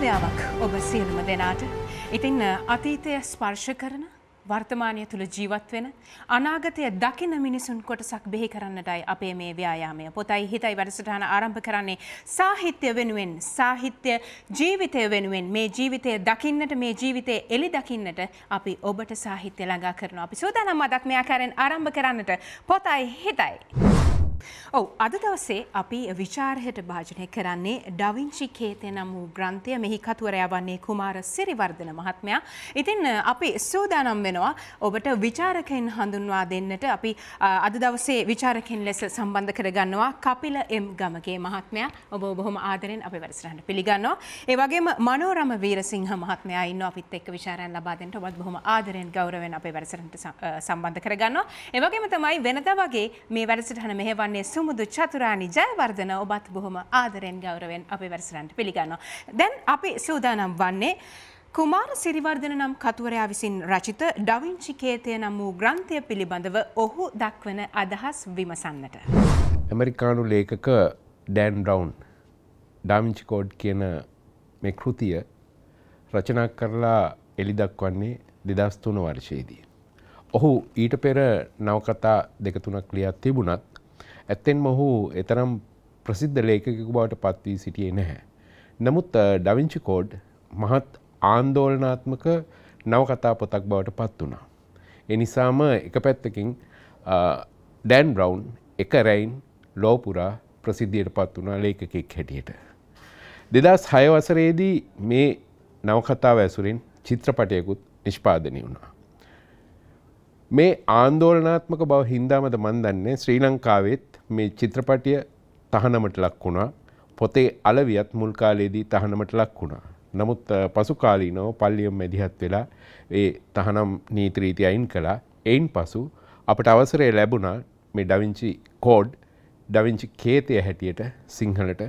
සුබ සන්ධ්‍යාවක් ඔබ සියලුම දෙනාට. ඉතින් අතීතය ස්පර්ශ කරන වර්තමානය තුළ ජීවත් වෙන අනාගතය දකින මිනිසුන් කොටසක් බෙහි කරන්නටයි අපේ මේ ව්‍යයාමය පොතයි හිතයි වැඩසටහන ආරම්භ කරන්නේ සාහිත්‍ය වෙනුවෙන් සාහිත්‍ය ජීවිතය වෙනුවෙන් මේ ජීවිතය දකින්නට මේ ජීවිතය එලි දකින්නට අපි ඔබට සාහිත්‍ය ළඟා කරනවා අපි සූදානම් අදක් මේ ආකාරයෙන් ආරම්භ කරන්නට පොතයි හිතයි. ඔව් අද දවසේ අපි විචාරයට භාජනය කරන්නේ ඩවිංචි කේතය නම් වූ ග්‍රන්ථය මෙහි කතුවරයා වන්නේ කුමාර සිරිවර්ධන මහත්මයා. ඉතින් අපි සූදානම් වෙනවා ඔබට විචාරකයන් හඳුන්වා දෙන්නට අපි අද දවසේ විචාරකයන් ලෙස සම්බන්ධ කරගන්නවා කපිල එම් ගමගේ මහත්මයා. ඔබ බොහොම ආදරෙන් අපේ වැඩසටහනට පිළිගන්නවා. ඒ වගේම මනෝරම වීරසිංහ මහත්මයා ඉන්නවා අපිත් එක්ක විචාරයන් ලබා දෙන්නට ඔබත් බොහොම ආදරෙන් ගෞරවයෙන් අපේ වැඩසටහනට සම්බන්ධ කරගන්නවා. ඒ වගේම තමයි වෙනදා වගේ මේ වැඩසටහන මෙහෙවන්නේ වන්නේ සුමුදු චතුරානි ජයවර්ධන ඔබත් බොහොම ආදරෙන් ගෞරවෙන් අපේ වැඩසටහනට පිළිගන්නවා. දැන් අපි සූදානම් වන්නේ කුමාර සිරිවර්ධන නම් කතුවරයා විසින් රචිත ඩවිංචි කේතය නම් වූ ග්‍රන්ථය පිළිබඳව ඔහු දක්වන අදහස් විමසන්නට. ඇමරිකානු ලේඛක Dan Brown Da Vinci Code කියන මේ කෘතිය රචනා කරලා එලි දක්වන්නේ දෙදස් තුන වර්ෂයේදී. ඔහු ඊට පෙර නවකතා දෙක තුනක් ලියත් තිබුණත් ඇත්තෙන් මොහු එතරම් ප්‍රසිද්ධ ලේඛකකු බවට පත්වී සිටියේ නැහැ. නමුත් ඩවිංචි කෝඩ් මහත් ආන්දෝලනාත්මක නවකතා පොතක් බවට පත් වුණා. එනිසාම එක පැත්තකින් ඩෑන් බ්‍රවන්් එක රැයින් ලෝපුරා ප්‍රසිද්ධියට පත් වුණා ලේඛකෙක් හැටියට. දෙදස් හයවසරේදී මේ නවකතාව ඇසුරින් චිත්‍රපටයකුත් නිෂ්පාදනය වුණා. මේ ආන්දෝලනාත්මක බව හින්දාමද මන් දන්නේ ශ්‍රී ලංකාවෙත් මේ චිත්‍රපටිය තහනමට ලක් වුණා පොතේ අලවියත් මුල් කාලයේදී තහනමට ලක් වුණා. නමුත් පසු කාලීනව පල්ලියම් මැදිහත් වෙලා ඒ තහනම් නීතිරීති අයින් කළා එයින් පසු අපට අවසරය ලැබුණා මේ ඩවිංචි කෝඩ් ඩවිංචි කේතය හැටියට සිංහලට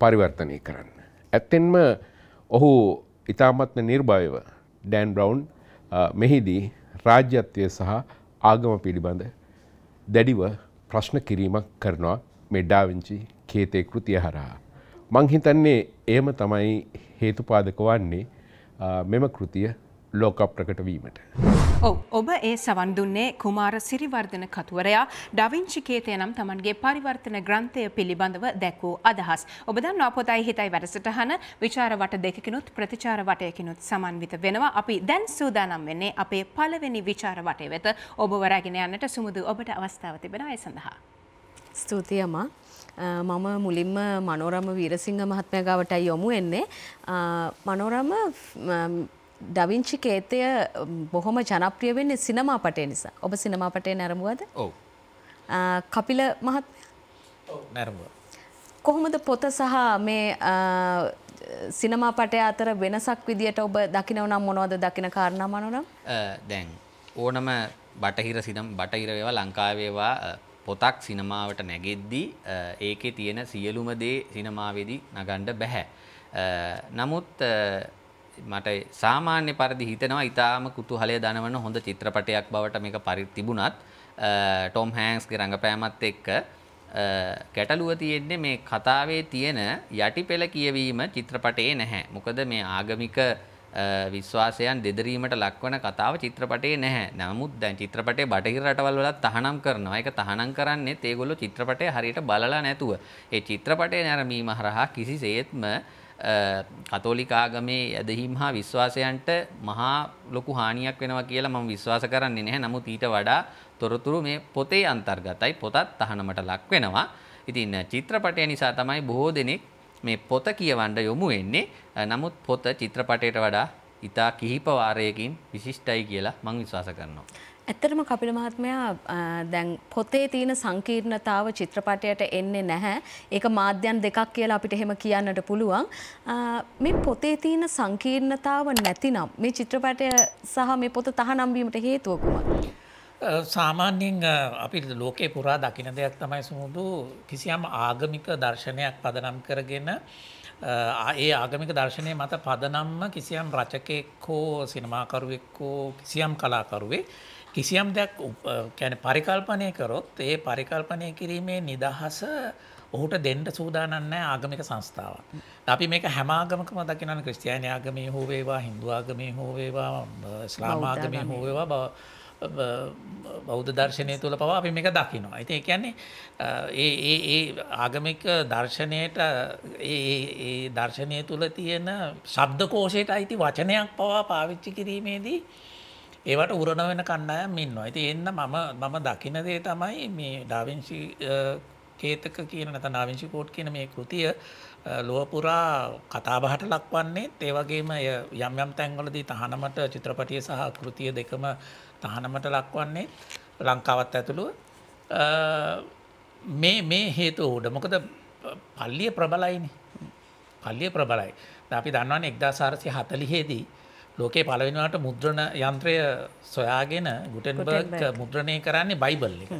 පරිවර්තනය කරන්න. ඇත්තෙන්ම ඔහු ඉතාමත්ම නිර්භයව ඩෑන් බ්‍රවන්් මෙහිදී රාජ්‍යත්වය සහ ආගම පිළිබඳ දැඩිව ප්‍රශ්න කිරීමක් කරනවා මෙඩ්ඩාවිංචි කේතේ කෘතිය හරහා. මං හිතන්නේ එයම තමයි හේතුපාදක වන්නේ මෙම කෘතිය ලෝක ප්‍රකට වීමට. ඔව් ඔබ ඒ සවන් දුන්නේ කුමාර සිරිවර්ධන කතුවරයා ඩවිංචි කේතය නම් තමන්ගේ පරිවර්තන ග්‍රන්ථය පිළිබඳව දැක්වූ අදහස්. ඔබ දන්නවා පොතයි හිතයි වැඩසටහන විචාර වට දෙකකිනුත් ප්‍රතිචාර වටයකිනුත් සමන්විත වෙනවා. අපි දැන් සූදානම් වෙන්නේ අපේ පළවෙනි විචාර වටය වෙත ඔබ වරාගෙන යන්නට සුමුදු ඔබට අවස්ථාව තිබෙනවා ඒ සඳහා. ස්තුතියි අමා. මම මුලින්ම මනෝරම වීරසිංහ මහත්මයා ගාවටයි යොමු වෙන්නේ. මනෝරම ඩවිංචි කේතය බොහොම ජනප්‍රිය වෙන්නේ සිනමා පටය නිසා. ඔබ සිනමා පටය නැරඹුවද? කපිල මහත්. කොහොමද පොත සහ මේ සිනමා පටය අතර වෙනසක් විදියට ඔබ දකිනව නම් මොනවද දකින කාරණා මනෝනම්? දැන් ඕනම බටහිර සිනම් බටහිර වේවා ලංකාවේවා පොතක් සිනමාවට නැගෙද්දී ඒකේ තියෙන සියලුම දේ සිනමාවේදී නගන්න බෑ. නමුත් මට සාමාන්‍ය පරිදි හිතනවා ඊටාම කුතුහලය දනවන හොඳ චිත්‍රපටයක් බවට මේක පරි තිබුණත් ටොම් හෑන්ස්ගේ රඟපෑමත් එක්ක ගැටලුව තියෙන්නේ මේ කතාවේ තියෙන යටිපෙළ කියවීම චිත්‍රපටයේ නැහැ. මොකද මේ ආගමික විශ්වාසයන් දෙදරීමට ලක්වන කතාව චිත්‍රපටයේ නැහැ. නමුත් දැන් චිත්‍රපටයේ බටහිර රටවල් වලත් තහනම් කරනවා. ඒක තහනම් කරන්නේ ඒගොල්ලෝ චිත්‍රපටය හරියට බලලා නැතුව. ඒ චිත්‍රපටය නැරඹීම හරහා කිසිසේත්ම කතෝලික ආගමේ ඇදහිම් හා විශ්වාසයන්ට මහා ලොකු හානියක් වෙනවා කියලා මම විශ්වාස කරන්නේ නැහැ. නමුත් ඊට වඩා තොරතුරු මේ පොතේ අන්තර්ගතයි. පොතත් තහනමට ලක් වෙනවා. ඉතින් චිත්‍රපටය නිසා තමයි බොහෝ දෙනෙක් මේ පොත කියවන්න යොමු වෙන්නේ. නමුත් පොත චිත්‍රපටයට වඩා ඉතා කිහිප වාරයකින් විශිෂ්ටයි කියලා මම විශ්වාස කරනවා. ඇත්තටම කපිල මහත්මයා දැන් පොතේ තියෙන සංකීර්ණතාව චිත්‍රපටයට එන්නේ නැහැ. ඒක මාධ්‍යයන් දෙකක් කියලා අපිට එහෙම කියන්නට පුළුවන්. මේ පොතේ තියෙන සංකීර්ණතාව නැතිනම් මේ චිත්‍රපටය සහ මේ පොත තහනම් වීමට හේතුව කුමක්ද? සාමාන්‍යයෙන් අපි ලෝකේ පුරා දකින දෙයක් තමයි සමුදු කිසියම් ආගමික දර්ශනයක් පදනම් කරගෙන ඒ ආගමික දර්ශනය මත පදනම්ම කිසියම් රචකෙක් හෝ සිනමාකරුවෙක් හෝ කිසියම් කලාකරුවේ කිසියම් දෙයක් කැන පරිකල්පනය කරොත් ඒ පරිකල්පනය කිරීමේ නිදහස ඔහුට දෙන්ට සූදානන්නෑ ආගමික සංස්ථාව. අපි මේක හැමාගමකම දකිනන ක්‍රස්තියානය ආගමේ හෝවේවා හින්දුවාගමේ හෝවේවා ස්ලාමාගමය හෝවේවා බව බෞද්ධ දර්ශනය තුළ පවා අපි මේක දකිනවා. ඇති කියන්නේ ඒ ඒ ආගමික දර්ශනයට ඒ දර්ශනය තුළ තියෙන ශබ්දකෝෂයට අයිති වචනයක් පවා පාවිච්චි කිරීමේදී ඒවට උරණ වෙන කණ්ඩායම් ඉන්නවා. ඇති එන්න මම මම දකින දේ තමයි මේ ඩාවිංශි කේතක කියන නැත නාවිංශි කෝට් කියන මේ කෘතිය ලොවපුරා කතාබහට ලක්වන්නේ ඒවගේම යම් යම් තැන්වලදී තහනමට චිත්‍රපටිය සහ කෘතිය දෙකම තහනමට ලක්වන්නේ ලංකාවත් ඇතුළුව. මේ මේ හේතු උඩ මොකද පල්ලිය ප්‍රබලයිනි. පල්ලිය ප්‍රබලයි. අපි දන්නවන එක්දා සාරසය හතලිහේදී ලෝකේ පලවෙනවාට මුද්‍රණ යන්ත්‍රය සොයාගෙන ගුටන්බර්ග මුද්‍රණය කරන්නේ බයිබල් එක.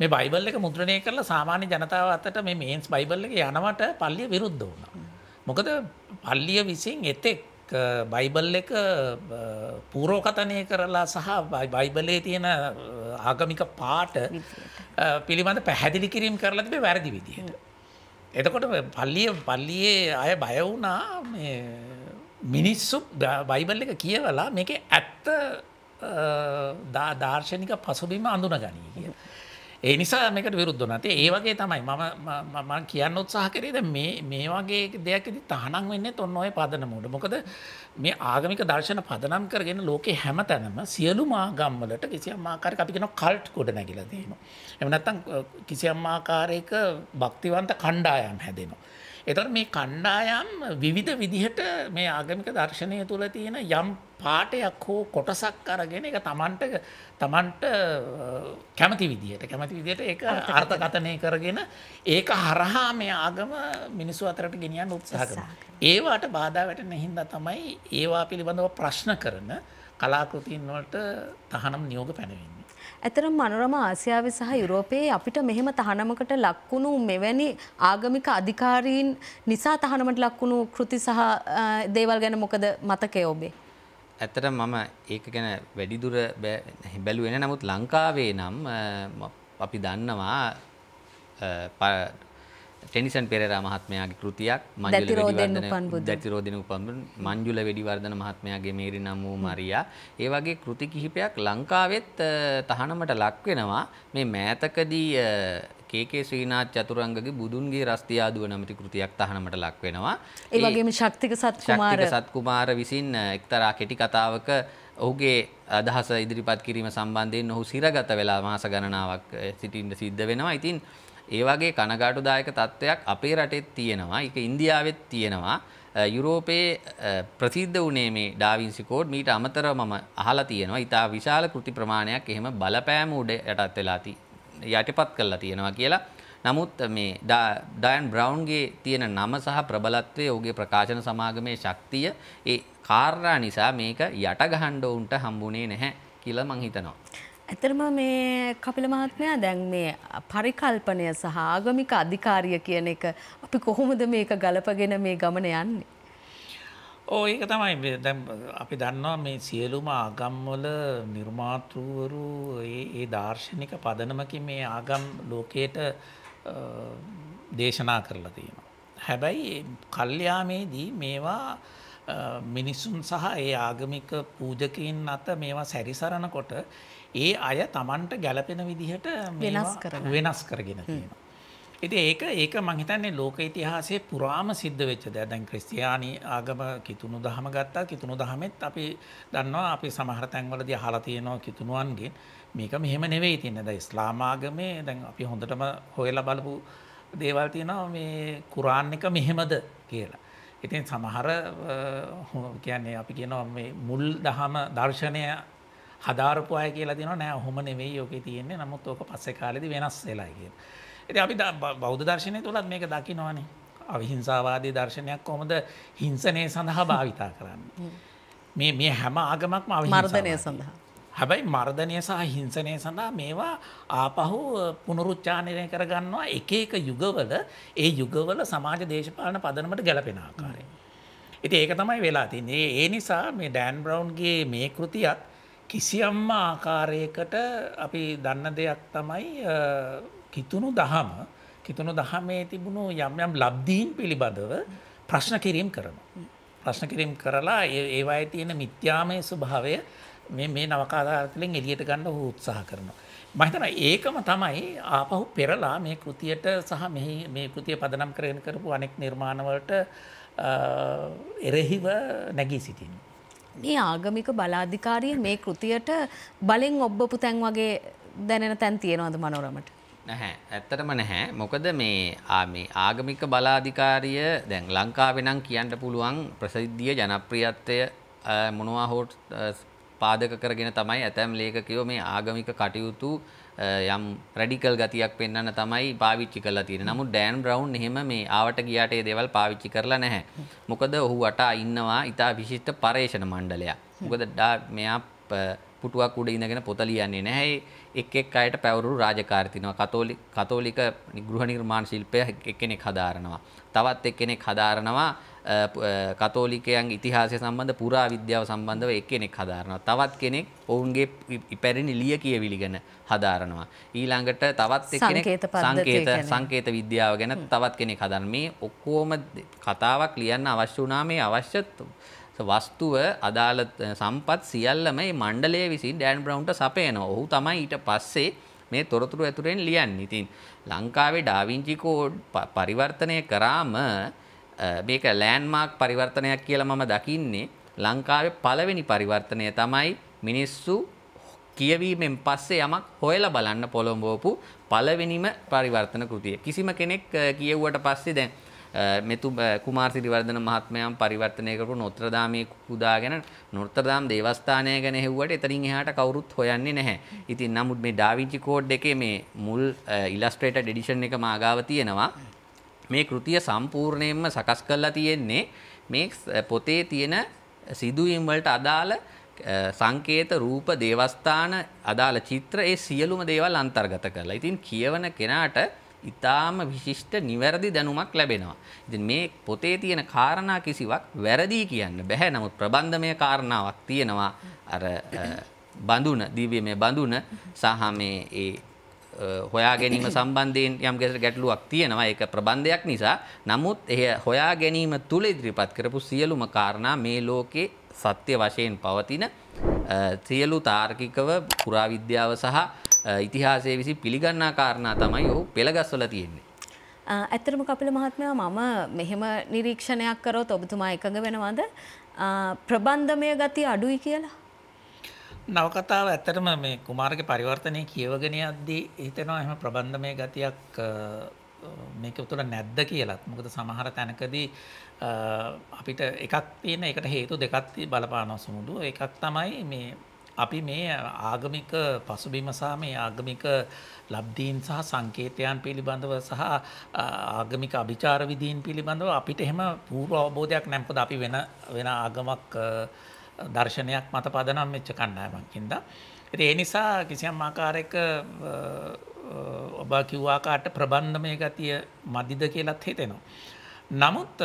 මේ බයිබල් එක මුද්‍රණය කරලා සාමාන්‍ය ජනතාව අතට මේ මේන්ස් බයිබල් එක යනවට පල්ලිය විරුද්ධ වුණ. මොකද පල්ලිය විසින් එතෙක් බයිබල් එක පූරෝකතනය කරලා සහ බයිබලේ තියෙන ආගමික පාට පිළිබඳ පැහැදිලි කිරීම් කරලා තිබේ වැරදි විදිහට. එතකොට පල්ලිය පල්ලියේ අය බය වුණා මිනිස්සු බයිබල් එක කියවලා මේක ඇත්ත දාර්ශනික පසුබිම අඳුන ගනී කිය. ඒ නිසා මේකට විරුද්ධ නැති ඒ වගේ තමයි මම කියන්න උත්සාහ කරේද මේ වගේ දෙයක්ද තහනම් වෙන්න ඔන්න ඔය පදනමුට මොකද මේ ආගමික දර්ශන පදනම් කරගෙන ලෝකෙ හැම තැනම සියලු මාගම්වලට කිසියම් ආකාරයක අපි කියන කල්ට් ගොඩ නැගිලා තියෙනවා. එහෙම නැත්නම් කිසියම් ආකාරයක භක්තිවන්ත කණ්ඩායම් හැදෙනවා. එතකොට මේ කණ්ඩායම් විවිධ විදිහට මේ ආගමික දර්ශනය තුළ තියෙන යම් පාටයක් හෝ කොටසක් අරගෙන එක තමන්ට තමන්ට කැමති විදිහට කැමති විදිහට ඒක අර්ථකථනය කරගෙන ඒක හරහා මේ ආගම මිනිස්සු අතරට ගෙනියන්න උත්සාහ කරනවා. ඒවාට බාධා වැටෙන හින්දා තමයි ඒවා පිළිබඳව ප්‍රශ්න කරන කලාකෘතින් වලට තහනම් නියෝග පැනවෙන්නේ. ඇතරම් මනොරම ආසියාව සහ යුරෝපයේ අපිට මෙහෙම තහනමකට ලක්වුණු මෙවැනි ආගමික අධිකාරීන් නිසා තහනමට ලක්වුණු කෘති සහ දේවල් ගැන මොකද මතකය ඔබේ. ඇත්තට මම ඒක ගැන වැඩිදුර බැලුවෙන නමුත් ලංකාවේ නම් අපි දන්නවා ටෙනිසන් පෙරේරා මහත්මයාගේ කෘතියක් මංජුල වෙඩිවර්ධන දැතිරෝධන උපන් මංජුල වෙඩිවර්ධන මහත්මයාගේ මේරි නම් වූ මරියා. ඒ වගේ කෘති කිහිපයක් ලංකාවෙත් තහනමට ලක් වෙනවා. මේ මෑතකදී කේකේ ශ්‍රීනාත් චතුරංගගේ බුදුන්ගේ රස්තියාදුව නැමැති කෘතියක් තහනමට ලක් වෙනවා. ඒ වගේම ශක්තික සත්කුමාර. සත්කුමාර විසින් එක්තරා කෙටි කතාවක ඔහුගේ අදහස ඉදිරිපත් කිරීම සම්බන්ධයෙන් ඔහු සිරගත වෙලා මාස ගණනාවක් සිටින්න සිද්ධ වෙනවා. ඉතින් ඒ වගේ කනගාටුදායක තත්ත්වයක් අපේ රටෙත් තියෙනවා. ඒක ඉන්දියාවෙත් තියෙනවා. යුරෝපයේ ප්‍රසිද්ධ වුණේ මේ ඩාවින්සි කෝඩ් මීට අමතරව මම අහලා තියෙනවා. ඊටා විශාල කෘති ප්‍රමාණයක් එහෙම බලපෑම උඩ යටත් වෙලා යටපත් කරලා තියෙනවා කියලා. නමුත් මේ ඩයන් බ්‍රවුන්ගේ තියෙන නම සහ ප්‍රබලත්වය ඔහුගේ ප්‍රකාශන සමාගමේ ශක්තිය ඒ කාරණා නිසා මේක යට ගහන්න උන්ට හම්බුනේ නැහැ කියලා මං හිතනවා. ඇතරම මේ කපිල මහත්මයා දැන් මේ පරිකල්පනය සහ ආගමික අධිකාරිය කියන එක අපි කොහොමද මේක ගලපගෙන මේ ගමන යන්නේ. ඕ ඒක තමයි දැම් අපි දන්නවා මේ සියලුම ආගම්වල නිර්මාතෘවරු ඒ දර්ශනික පදනමකින් මේ ආගම් ලෝකයට දේශනා කරලා තියෙනවා. හැබැයි කල්්‍යයාමේදී මේවා මිනිස්සුන් සහ ඒ ආගමික පූජකයින් අත මේවා සැරිසරණකොට ඒ අය තමන්ට ගැලපෙන විදිහට වෙනස් කර වෙනස් කරගෙන තියෙනවා. ඉති ඒක ඒක මහිතන්නේ ලෝක ඉතිහාසේ පුරාම සිද්ධ වෙච්ච දෙයක්. දැන් ක්‍රිස්තියානි ආගම කිතුුණු දහම ගත්තා. කිතුුණු දහමෙත් අපි දන්නවා අපි සමහර තැන්වලදී අහලා තියෙනවා කිතුුණුවන්ගේ. මේක මෙහෙම නෙවෙයි තියෙන ද ස්ලාමාගමේ දැන් අපි හොඳටම හොයලා බලපු දේවල් තියෙනවා. මේ කුරාන් එක මෙහෙමද කියලා. ඉතින් සමහර කියන්නේ අපි කියනවා මේ මුල් දහම දර්ශනය හදාරපු අය කියලා තිනවා නෑ හොම නෙවෙයි ඕකේ තියෙන්නේ නමුත් ඕක පස්සේ කාලෙදි වෙනස් වෙලා කියලා. ඉතින් අපි බෞද්ධ දර්ශනය තුලත් මේක දකින්නවානේ. අවිහිංසාවාදී දර්ශනයක් කොහොමද හිංසනය සඳහා භාවිතා කරන්නේ. මේ මේ හැම ආගමක්ම මර්ධනය සඳහා. හැබැයි මර්ධනය සහ හිංසනය සඳහා මේවා ආපහු පුනරුච්චානය කරගන්නවා එක එක යුගවල ඒ යුගවල සමාජ දේශපාලන පදනමට ගැලපෙන ආකාරය. ඉති ඒක තමයි වෙලා තින්නේ ඒ නිසා මේ ඩෑන් බ්‍රවන්්ගේ මේ කෘතියත් කිසියම්ම ආකාරයකට අපි දන්න දෙයක් තමයි කිතුුණු දහම කිතුුණු දහමේ තිබුණු යම් යම් ලබ්දීන් පිළිබඳව ප්‍රශ්න කිරීම් කරන. ප්‍රශ්න කිරීම් කරලා ඒවායි තියෙන මිත්‍යාමය ස්වභාවය මේ නවකාදාරතුලින් එලියට ගන්න හු උත්සාහ කරනවා. මහිතන ඒකම තමයි ආපහු පෙරලා මේ කෘතියට සහ මේ කෘතිය පදනම් කරගෙන කරපු අනෙක් නිර්මාණවලට එරෙහිව නැගී සිටින්. මේ ආගමික බලාධිකාරිය මේ කෘතියට බලෙන් ඔබ්බපු තැන් වගේ දැනෙන තැන් තියෙනවද මනොරමට. නැහැ ඇත්තටම නැහැ මොකද මේ මේ ආගමික බලාධිකාරිය දැන් ලංකාවෙනම් කියන්න පුළුවන් ප්‍රසිද්ධිය ජනප්‍රියත්වය මොනවා හෝට් පාදක කරගෙන තමයි ඇතැම් ලේඛකයෝ මේ ආගමික කටයුතු යම් රැඩිකල් ගතියක් පෙන්වන්න තමයි පාවිච්චි කරලා තියෙන්නේ. නමුත් ඩෑන් බ්‍රවුන් එහෙම මේ ආවට ගියාට ඒ දේවල් පාවිච්චි කරලා නැහැ. මොකද ඔහු වටා ඉන්නවා ඊටා විශිෂ්ට පරේෂණ මණ්ඩලයක්. මොකද මෙයා පුටුවක් උඩ ඉඳගෙන පොත ලියන්නේ නැහැ. එක් එක් අයට පැවරුරු රාජකාරී තිනවා. කතෝලික කතෝලික ගෘහ නිර්මාණ ශිල්පය එක්කෙනෙක් හදාරනවා. තවත් එක්කෙනෙක් හදාරනවා කතෝලිකයන් ඉතිහාසය සම්බන්ධ පුරා විද්‍යාව සම්බන්ධව එක්කෙනෙක් හදාරනවා. තවත් කෙනෙක් ඔවුන්ගේ ඉපැරණි ලිය කියවිලි ගැන හදාරනවා. ඊළඟට තවත් එක්කෙනෙක් සංකේත සංකේත විද්‍යාව ගැන තවත් කෙනෙක් හදන්න. මේ ඔක්කොම කතාවක් ලියන්න අවශ්‍ය වුණා මේ අවශ්‍ය වස්තුව අදාළ සම්පත් සියල්ලම මේ මණ්ඩලය විසින් ඩෑන් බ්‍රවුන්ට සපයනවා. ඔහු තමයි ඊට පස්සේ මේ තොරතුරු ඇතුලෙන් ලියන්නේ. ඉතින් ලංකාවේ ඩාවින්චි කෝඩ් පරිවර්තනය කරාම මේක ලෑන්මාර්ක් පරිවර්තනයක් කියලා මම දකින්නේ ලංකාවේ පළවෙනි පරිවර්තනය තමයි මිනිස්සු කියවීමෙන් පස්සේ යමක් හොයලා බලන්න පොළොඹවපු පළවෙනිම පරිවර්තන කෘතිය. කිසිම කෙනෙක් කියවුවට පස්සේ දැන් මෙතු කුමාර් සිරිවර්ධන මහත්මයන් පරිවර්තනය කරපු නොත්‍රදාමයේ කුදාගෙන නොත්‍රදාම් දේවස්ථානය ගැන හෙව්වට එතනින් එහාට කවුරුත් හොයන්නේ නැහැ. ඉතින් නමුත් මේ ඩාවින්චි කෝඩ් එකේ මේ මුල් ඉලස්ට්‍රේටඩ් එඩිෂන් එක මාගාව තියෙනවා. මේ කෘතිය සම්පූර්ණයෙන්ම සකස් කරලා තියෙන්නේ මේ පොතේ තියෙන සිදුවීම් වලට අදාළ සංකේත රූප දේවස්ථාන අදාළ චිත්‍ර ඒ සියලුම දේවල් අන්තර්ගත කරලා. ඉතින් කියවන කෙනාට ඊටාම විශිෂ්ට නිවැරදි දැනුමක් ලැබෙනවා. ඉතින් මේ පොතේ තියෙන කාරණා කිසිවක් වැරදි කියන්න බෑ. නමුත් ප්‍රබන්ධමය කාරණාවක් තියෙනවා. අර බඳුන දිව්‍යමය බඳුන සහ මේ ඒ හොයා ගැනීම සම්බන්ධයෙන් යම් කෙසට ගැටලුවක් තියෙනවා. ඒක ප්‍රබන්ධයක් නිසා. නමුත් එය හොයා ගැනීම තුළ ඉදිරිපත් කරපු සියලුම කාරණා මේ ලෝකේ සත්‍ය වශයෙන් පවතින සියලු තාර්කිකව පුරාවිද්‍යාව සහ ඉතිහාසය විසි පිළිගන්නා කාරණා තමයි ඔහු පෙළගස්වල තියෙන්නේ. ඇත්තරම කපිල මහත්මයා මම මෙහෙම නිරීක්ෂණයක් කරොත් ඔබතුමා එකඟ වෙනවද? ප්‍රබන්ධමය ගති අඩුයි කියලා? නවකතාව ඇත්තටම මේ කුමාරගේ පරිවර්තනය කියවගෙන යද්දී හිතෙනවා එහෙම ප්‍රබන්ධමය ගතියක් මේක තුළ නැද්ද කියලත්. මොකද සමහර තැනකදී අපිට එකක් තියෙන එකට හේතු දෙකක් බලපානවා සමුදු. එකක් තමයි මේ අපි මේ ආගමික පසුබිම සහ මේ ආගමික ලබ්ධීන් සහ සංකේතයන් පිළිබඳව සහ ආගමික අභිචාර විදීන් පිළිබඳව අපිට එහෙම පූර්ව අවබෝධයක් නැම්පද අපි වෙන වෙන ආගමක් දර්ශනයක් මත පදනම් වෙච්ච කණ්ඩායමක්කින්ද. ඒ නිසා කිසියම් ආකාරයක ඔබ කිව්වාකාට ප්‍රබන්ධමය ගතිය මදිද කියලත් හිතෙනවා. නමුත්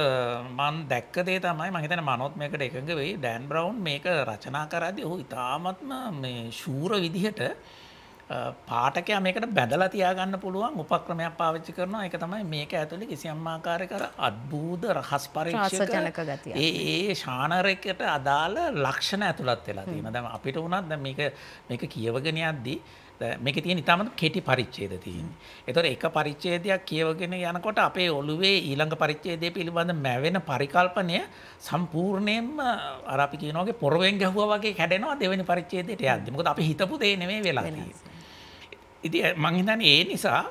මන් දැක්කදේ තමයි මහිතන මනොත්මයකට එකඟ වෙයි ඩෑන් බ්‍රවන්් මේක රචනා කරදි ඔහු ඉතාමත්ම මේ ශූර විදිහට පාටකයා මේකට බැදලා තියාගන්න පුළුවන් උපක්‍රමයක් පාවිච්චි කරනවා. එක තමයි මේක ඇතුළි කිසියම් ආකාරය කර අත්බූද රහස් පරීක්ෂක ගතිය ඒ ශානරකට අදාළ ලක්ෂණ ඇතුළත් වෙලා තියෙන දැම අපිට වුණත් මේක මේක කියවගෙන යද්දී මේක තියෙන ඉතාමත් කෙටි පරිච්චේද තියෙන. එතොට එක පරිච්චේදයක් කියවගෙන යනකොට අපේ ඔළුවේ ඊළඟ පරිච්චේදය පිළිබඳ මැවෙන පරිකල්පනය සම්පූර්ණයෙන්ම අරපි කියනගේ පොරවෙන් ගැහුව වගේ කැඩෙනවා දෙවැනි පරිච්චේදයට යද්දමකද අපි හිතපු දේ නෙවේ වෙලා. ඉති මංහිතන ඒ නිසා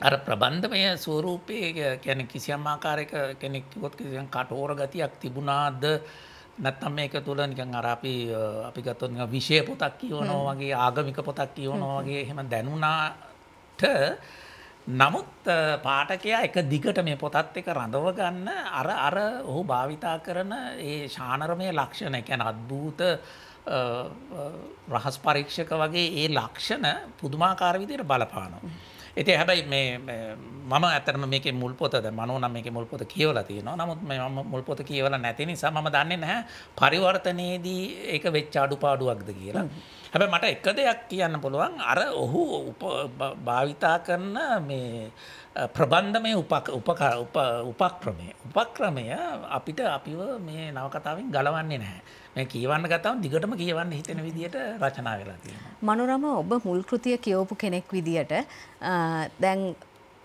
අර ප්‍රබන්ධමය ස්වරූපය කැන කිසියම් ආකාරයක කෙනෙක් ගොත් කිසියන් කටෝර ගතියක් තිබුණාද? නැත්තම් මේක තුළ නිකන් අර අපි අපි ගත්තොත් විෂය පොතක් කියවනවා වගේ ආගමික පොතක් කියවනවා වගේ එහෙම දැනුණාට නමුත් පාඨකයා එක දිගට මේ පොතත් එක රඳව ගන්න අර අර ඔහු භාවිතා කරන ඒ ශානරමය ලක්ෂණ කියන්නේ අద్භූත රහස් පරීක්ෂක වගේ ඒ ලක්ෂණ පුදුමාකාර විදියට බලපානවා. ඉතින් හැබැයි මේ මම ඇත්තටම මේකේ මුල් පොතද මනෝ නම් මේකේ මුල් පොත කියවලා තියෙනවා. නමුත් මම මුල් පොත කියවලා නැති නිසා මම දන්නේ නැහැ පරිවර්තනයේදී ඒක වෙච්ච අඩුපාඩුවක්ද කියලා. හැබ මට එක දෙයක් කියන්න පුළුවන් අර ඔහු භාවිතා කරන මේ ප්‍රබන්ධමය උපක්‍රමය උපක්‍රමය අපිට අපිව මේ නවකතාවෙන් ගලවන්නේ නැහැ මේ කියවන්න ගතම් දිගටම කියවන්න හිතෙන විදිට රචනා වෙලා තියෙන. මනුරම ඔබ මුල්කෘතිය කියවපු කෙනෙක් විදියට දැන්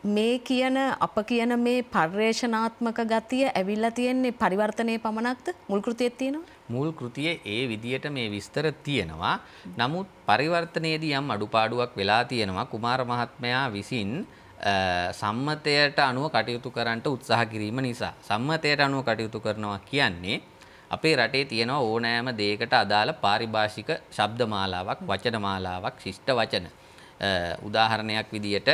මේ කියන අප කියන මේ පර්යේෂනාත්මක ගතිය ඇවිල්ලා තියෙන්නේ පරිවර්තනය පමණක්ද මුල්කෘතියත් තියෙනවා? මුල් කෘතිය ඒ විදියට මේ විස්තර තියෙනවා. නමුත් පරිවර්තනයේදී යම් අඩුපාඩුවක් වෙලා තියෙනවා. කුමාර මහත්මයා විසින් සම්මතයට අනුව කටයුතු කරන්නට උත්සාහ කිරීම නිසා. සම්මතයට අනුව කටයුතු කරනවා කියන්නේ අපේ රටේ තියෙනවා ඕනෑම දෙයකට අදාළ පාරිභාෂික ශබ්ද මාලාවක්, වචන මාලාවක්, ශිෂ්ට වචන. උදාහරණයක් විදියට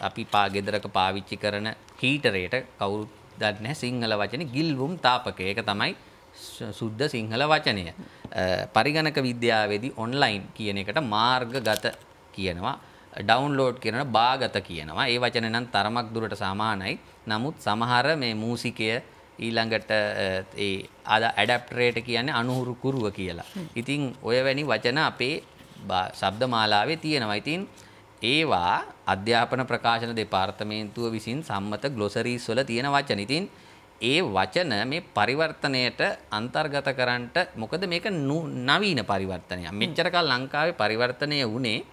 අපි පා ගෙදරක පාවිච්චි කරන හීටරයට කවුරුත් දන්නේ සිංහල වචනේ ගිල්වුම් තාපකය. ඒක තමයි සුද්ධ සිංහල වචනය. පරිගණක විද්‍යාවේදී ඔන්ලයින් කියන එකට මාර්ගගත කියනවා. ඩවුන්ලෝඩ් කරන භාගත කියනවා. ඒ වචන නම් තරමක් දුරට සමානයි. නමුත් සමහර මේ මූසිකය ඊළඟට ඒ අද ඇඩප්ටරේට කියන්නේ අනුහුරු කුරුව කියලා. ඉතින් ඔය වැනි වචන අපේ ශබ්ද මාලාවේ තියෙනවා. ඉතින් ඒවා අධ්‍යාපන ප්‍රකාශන දෙපාර්තමේන්තුව විසින් සම්මත ග්ලොසරීස් වල තියෙන වචන. ඉතින් ඒ වචන මේ පරිවර්තනයට අන්තර්ගත කරන්නට මොකද මේක නවීන පරිවර්තනයක්. මෙච්චර කල් ලංකාවේ පරිවර්තනය වුණේ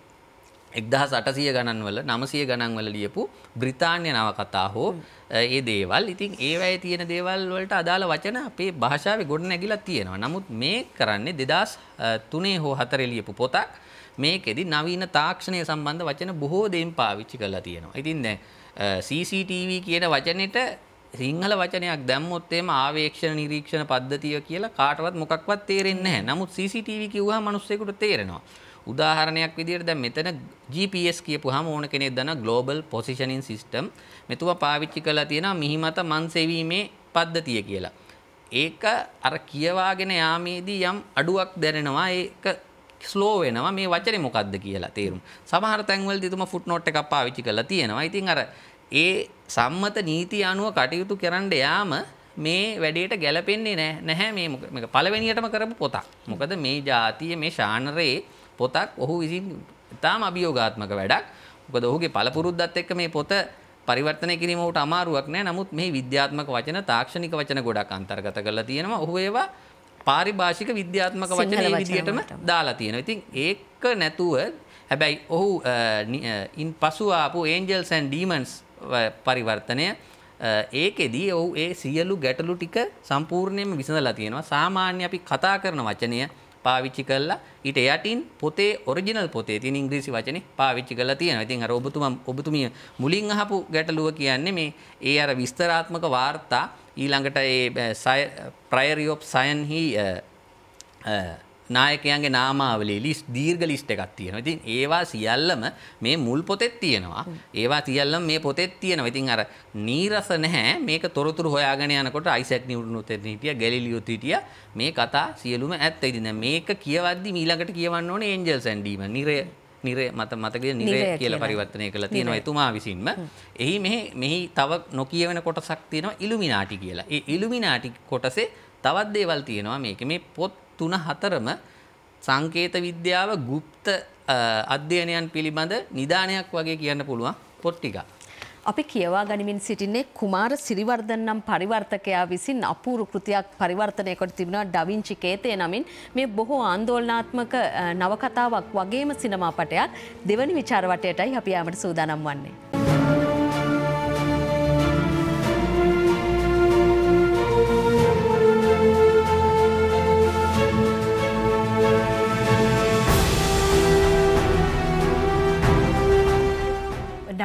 එක්දහස් අටසිය ගණන්වල නමසිය ගණන්වල ලියපු බ්‍රිතාන්‍ය නවකතා හෝ ඒ දේවල් ඉතින් ඒවැය තියෙන දේවල් වලට අදාළ වචන අපේ භාෂාවේ ගොඩ නැගිලා තියෙනවා. නමුත් මේ කරන්නේ දෙදස් තුනේ හෝ හතර ලියපු පොතක් මේකෙදි නවීන තාක්ෂණය සම්බන්ධ වචන බොහෝ දෙයින් පාවිච්චි කරලා තියෙනවා. ඉතින් දැන් CCTV කියන වචනෙට සිංහල වචනයක් දැම්මොත් එම ආවේක්ෂණ නිරීක්ෂණ පද්ධතිය කියලා කාටවත් මොකක්වත් තේරෙන්නේ නැහැ. නමුත් CCTV කිව්වහම මිනිස්සුෙකුට තේරෙනවා. උදාහරණයක් විදිහට දැන් මෙතන GPS කියපුවාම ඕන කෙනෙක් දන්නා Global Positioning System. මෙතුව පාවිච්චි කරලා තියෙනවා මිහිමත මන් සෙවීමේ පද්ධතිය කියලා. ඒක අර කියවාගෙන යාමේදී යම් අඩුවක් දැනෙනවා. ඒක ස්ලෝ වෙනවා මේ වචනේ මොකක්ද කියලා තේරුම්. සමහර තැන්වලදී තුම ෆුට්නෝට් එකක් පාවිච්චි කරලා තියෙනවා. ඉතින් අර ඒ සම්මත නීති අනුව කටයුතු කරන්න යාම මේ වැඩේට ගැලපෙන්නේ නැහැ මේ මේක පළවෙනියටම කරපු පොතක්. මොකද මේ ජාතිය මේ ශානරේ පොතක් ඔහු විසින් ඉතාම අභියෝගාත්මක වැඩක්. මොකද ඔහුගේ පළපුරුද්දත් එක්ක මේ පොත පරිවර්තනය කිරීම ඔහුට අමාරුවක් නෑ. නමුත් මේ විද්‍යාත්මක වචන තාක්ෂණික වචන ගොඩක් අන්තර්ගත කරලා තියෙනවා. ඔහු ඒවා පාරිභාෂික විද්‍යාත්මක වචන ඒ විදිහටම දාලා තියෙනවා. ඉතින් ඒක නැතුව හැබැයි ඔහු ඉන් පසු ආපු angels and demons පරිවර්තනය ඒකෙදී ඔහු ඒ සියලු ගැටලු ටික සම්පූර්ණයෙන්ම විසඳලා තියෙනවා. සාමාන්‍ය අපි කතා කරන වචනය පාවිච්චි කළා ඊට යටින් පොතේ ඔරිජිනල් පොතේ තියෙන ඉංග්‍රීසි වචනේ පාවිච්චි කරලා තියෙනවා. ඉතින් අර ඔබතුමා ඔබතුමිය මුලින් අහපු ගැටලුව කියන්නේ මේ ඒ අර විස්තරාත්මක වාර්තා ඊළඟට ඒ ප්‍රයරි ඔප් සයන් හි නායකයන්ගේ නාමාවලි ලිස් දීර්ඝ ලිස්ට් එකක් තියෙනවා. ඉතින් ඒවා සියල්ලම මේ මුල් පොතෙත් තියෙනවා. ඒවා සියල්ලම මේ පොතෙත් තියෙනවා. ඉතින් අර නීරස නැහැ. මේක තොරතුරු හොයාගෙන යනකොට අයිසැක් නිව්ටනුත් හිටියා, ගැලිලියෝත් හිටියා. මේ කතා සියලුම ඇත්ත. ඉතින් මේක කියවද්දි ඊළඟට කියවන්න ඕනේ ඒන්ජල්ස් ඇන්ඩ් ඩීමන්. නිරය නිරේ මත මතකද නිරේ කියලා පරිවර්තනය කළා තියෙනවා එතුමා විසින්ම. එහි මෙහි මෙහි තව නොකියවෙන කොටසක් තියෙනවා ඉලුමිනාටි කියලා. ඒ ඉලුමිනාටි කොටසේ තවත් දේවල් තියෙනවා මේකේ. මේ පොත් තුන හතරම සංකේත විද්‍යාව ගුප්ත අධ්‍යයනයන් පිළිබඳ නිධානයක් වගේ කියන්න පුළුවන් පොත් ටිකක්. අපි කියවා ගනිමින් සිටින්නේ කුමාර සිරිවර්ධන නම් පරිවර්තකයා විසින් අපූරු කෘතියක් පරිවර්තනය කොට තිබෙනවා ඩවිංචි කේතය නමින් මේ බොහෝ ආන්දෝලනාත්මක නවකතාවක් වගේම සිනමාපටයක් දෙවනි විචාරවටයටයි අපි යාමට සූදානම් වන්නේ.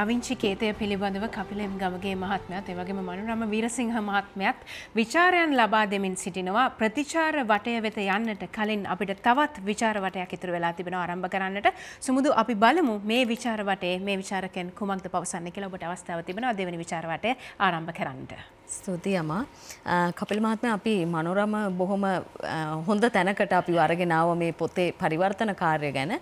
ඩවිංචි කේතය පිළිබඳව කපිලම් ගමගේ මහත්මයත් එවගේම මනුරම වීරසිංහ මහත්මයත් විචාරයන් ලබා දෙමින් සිටිනවා. ප්‍රතිචාර වටය වෙත යන්නට කලින් අපිට තවත් විචාර වටයක් ඉතුරු වෙලා තිබෙන ආරම්භ කරන්නට. සුමුදු අපි බලමු මේ විචාර වටේ මේ විචාරකයන් කුමක්ද පවසන්නේ කියලා ඔබට අවස්ථාව තිබෙනවා. දෙවෙනි විචාර වටය ආරම්භ කරන්නට. ස්තුතියි අමා කපිල් මහත්ම අපි මනොරම බොහොම හොඳ තැනකට අපි අරගෙනාව මේ පොතේ පරිවර්තන කාර්ය ගැන.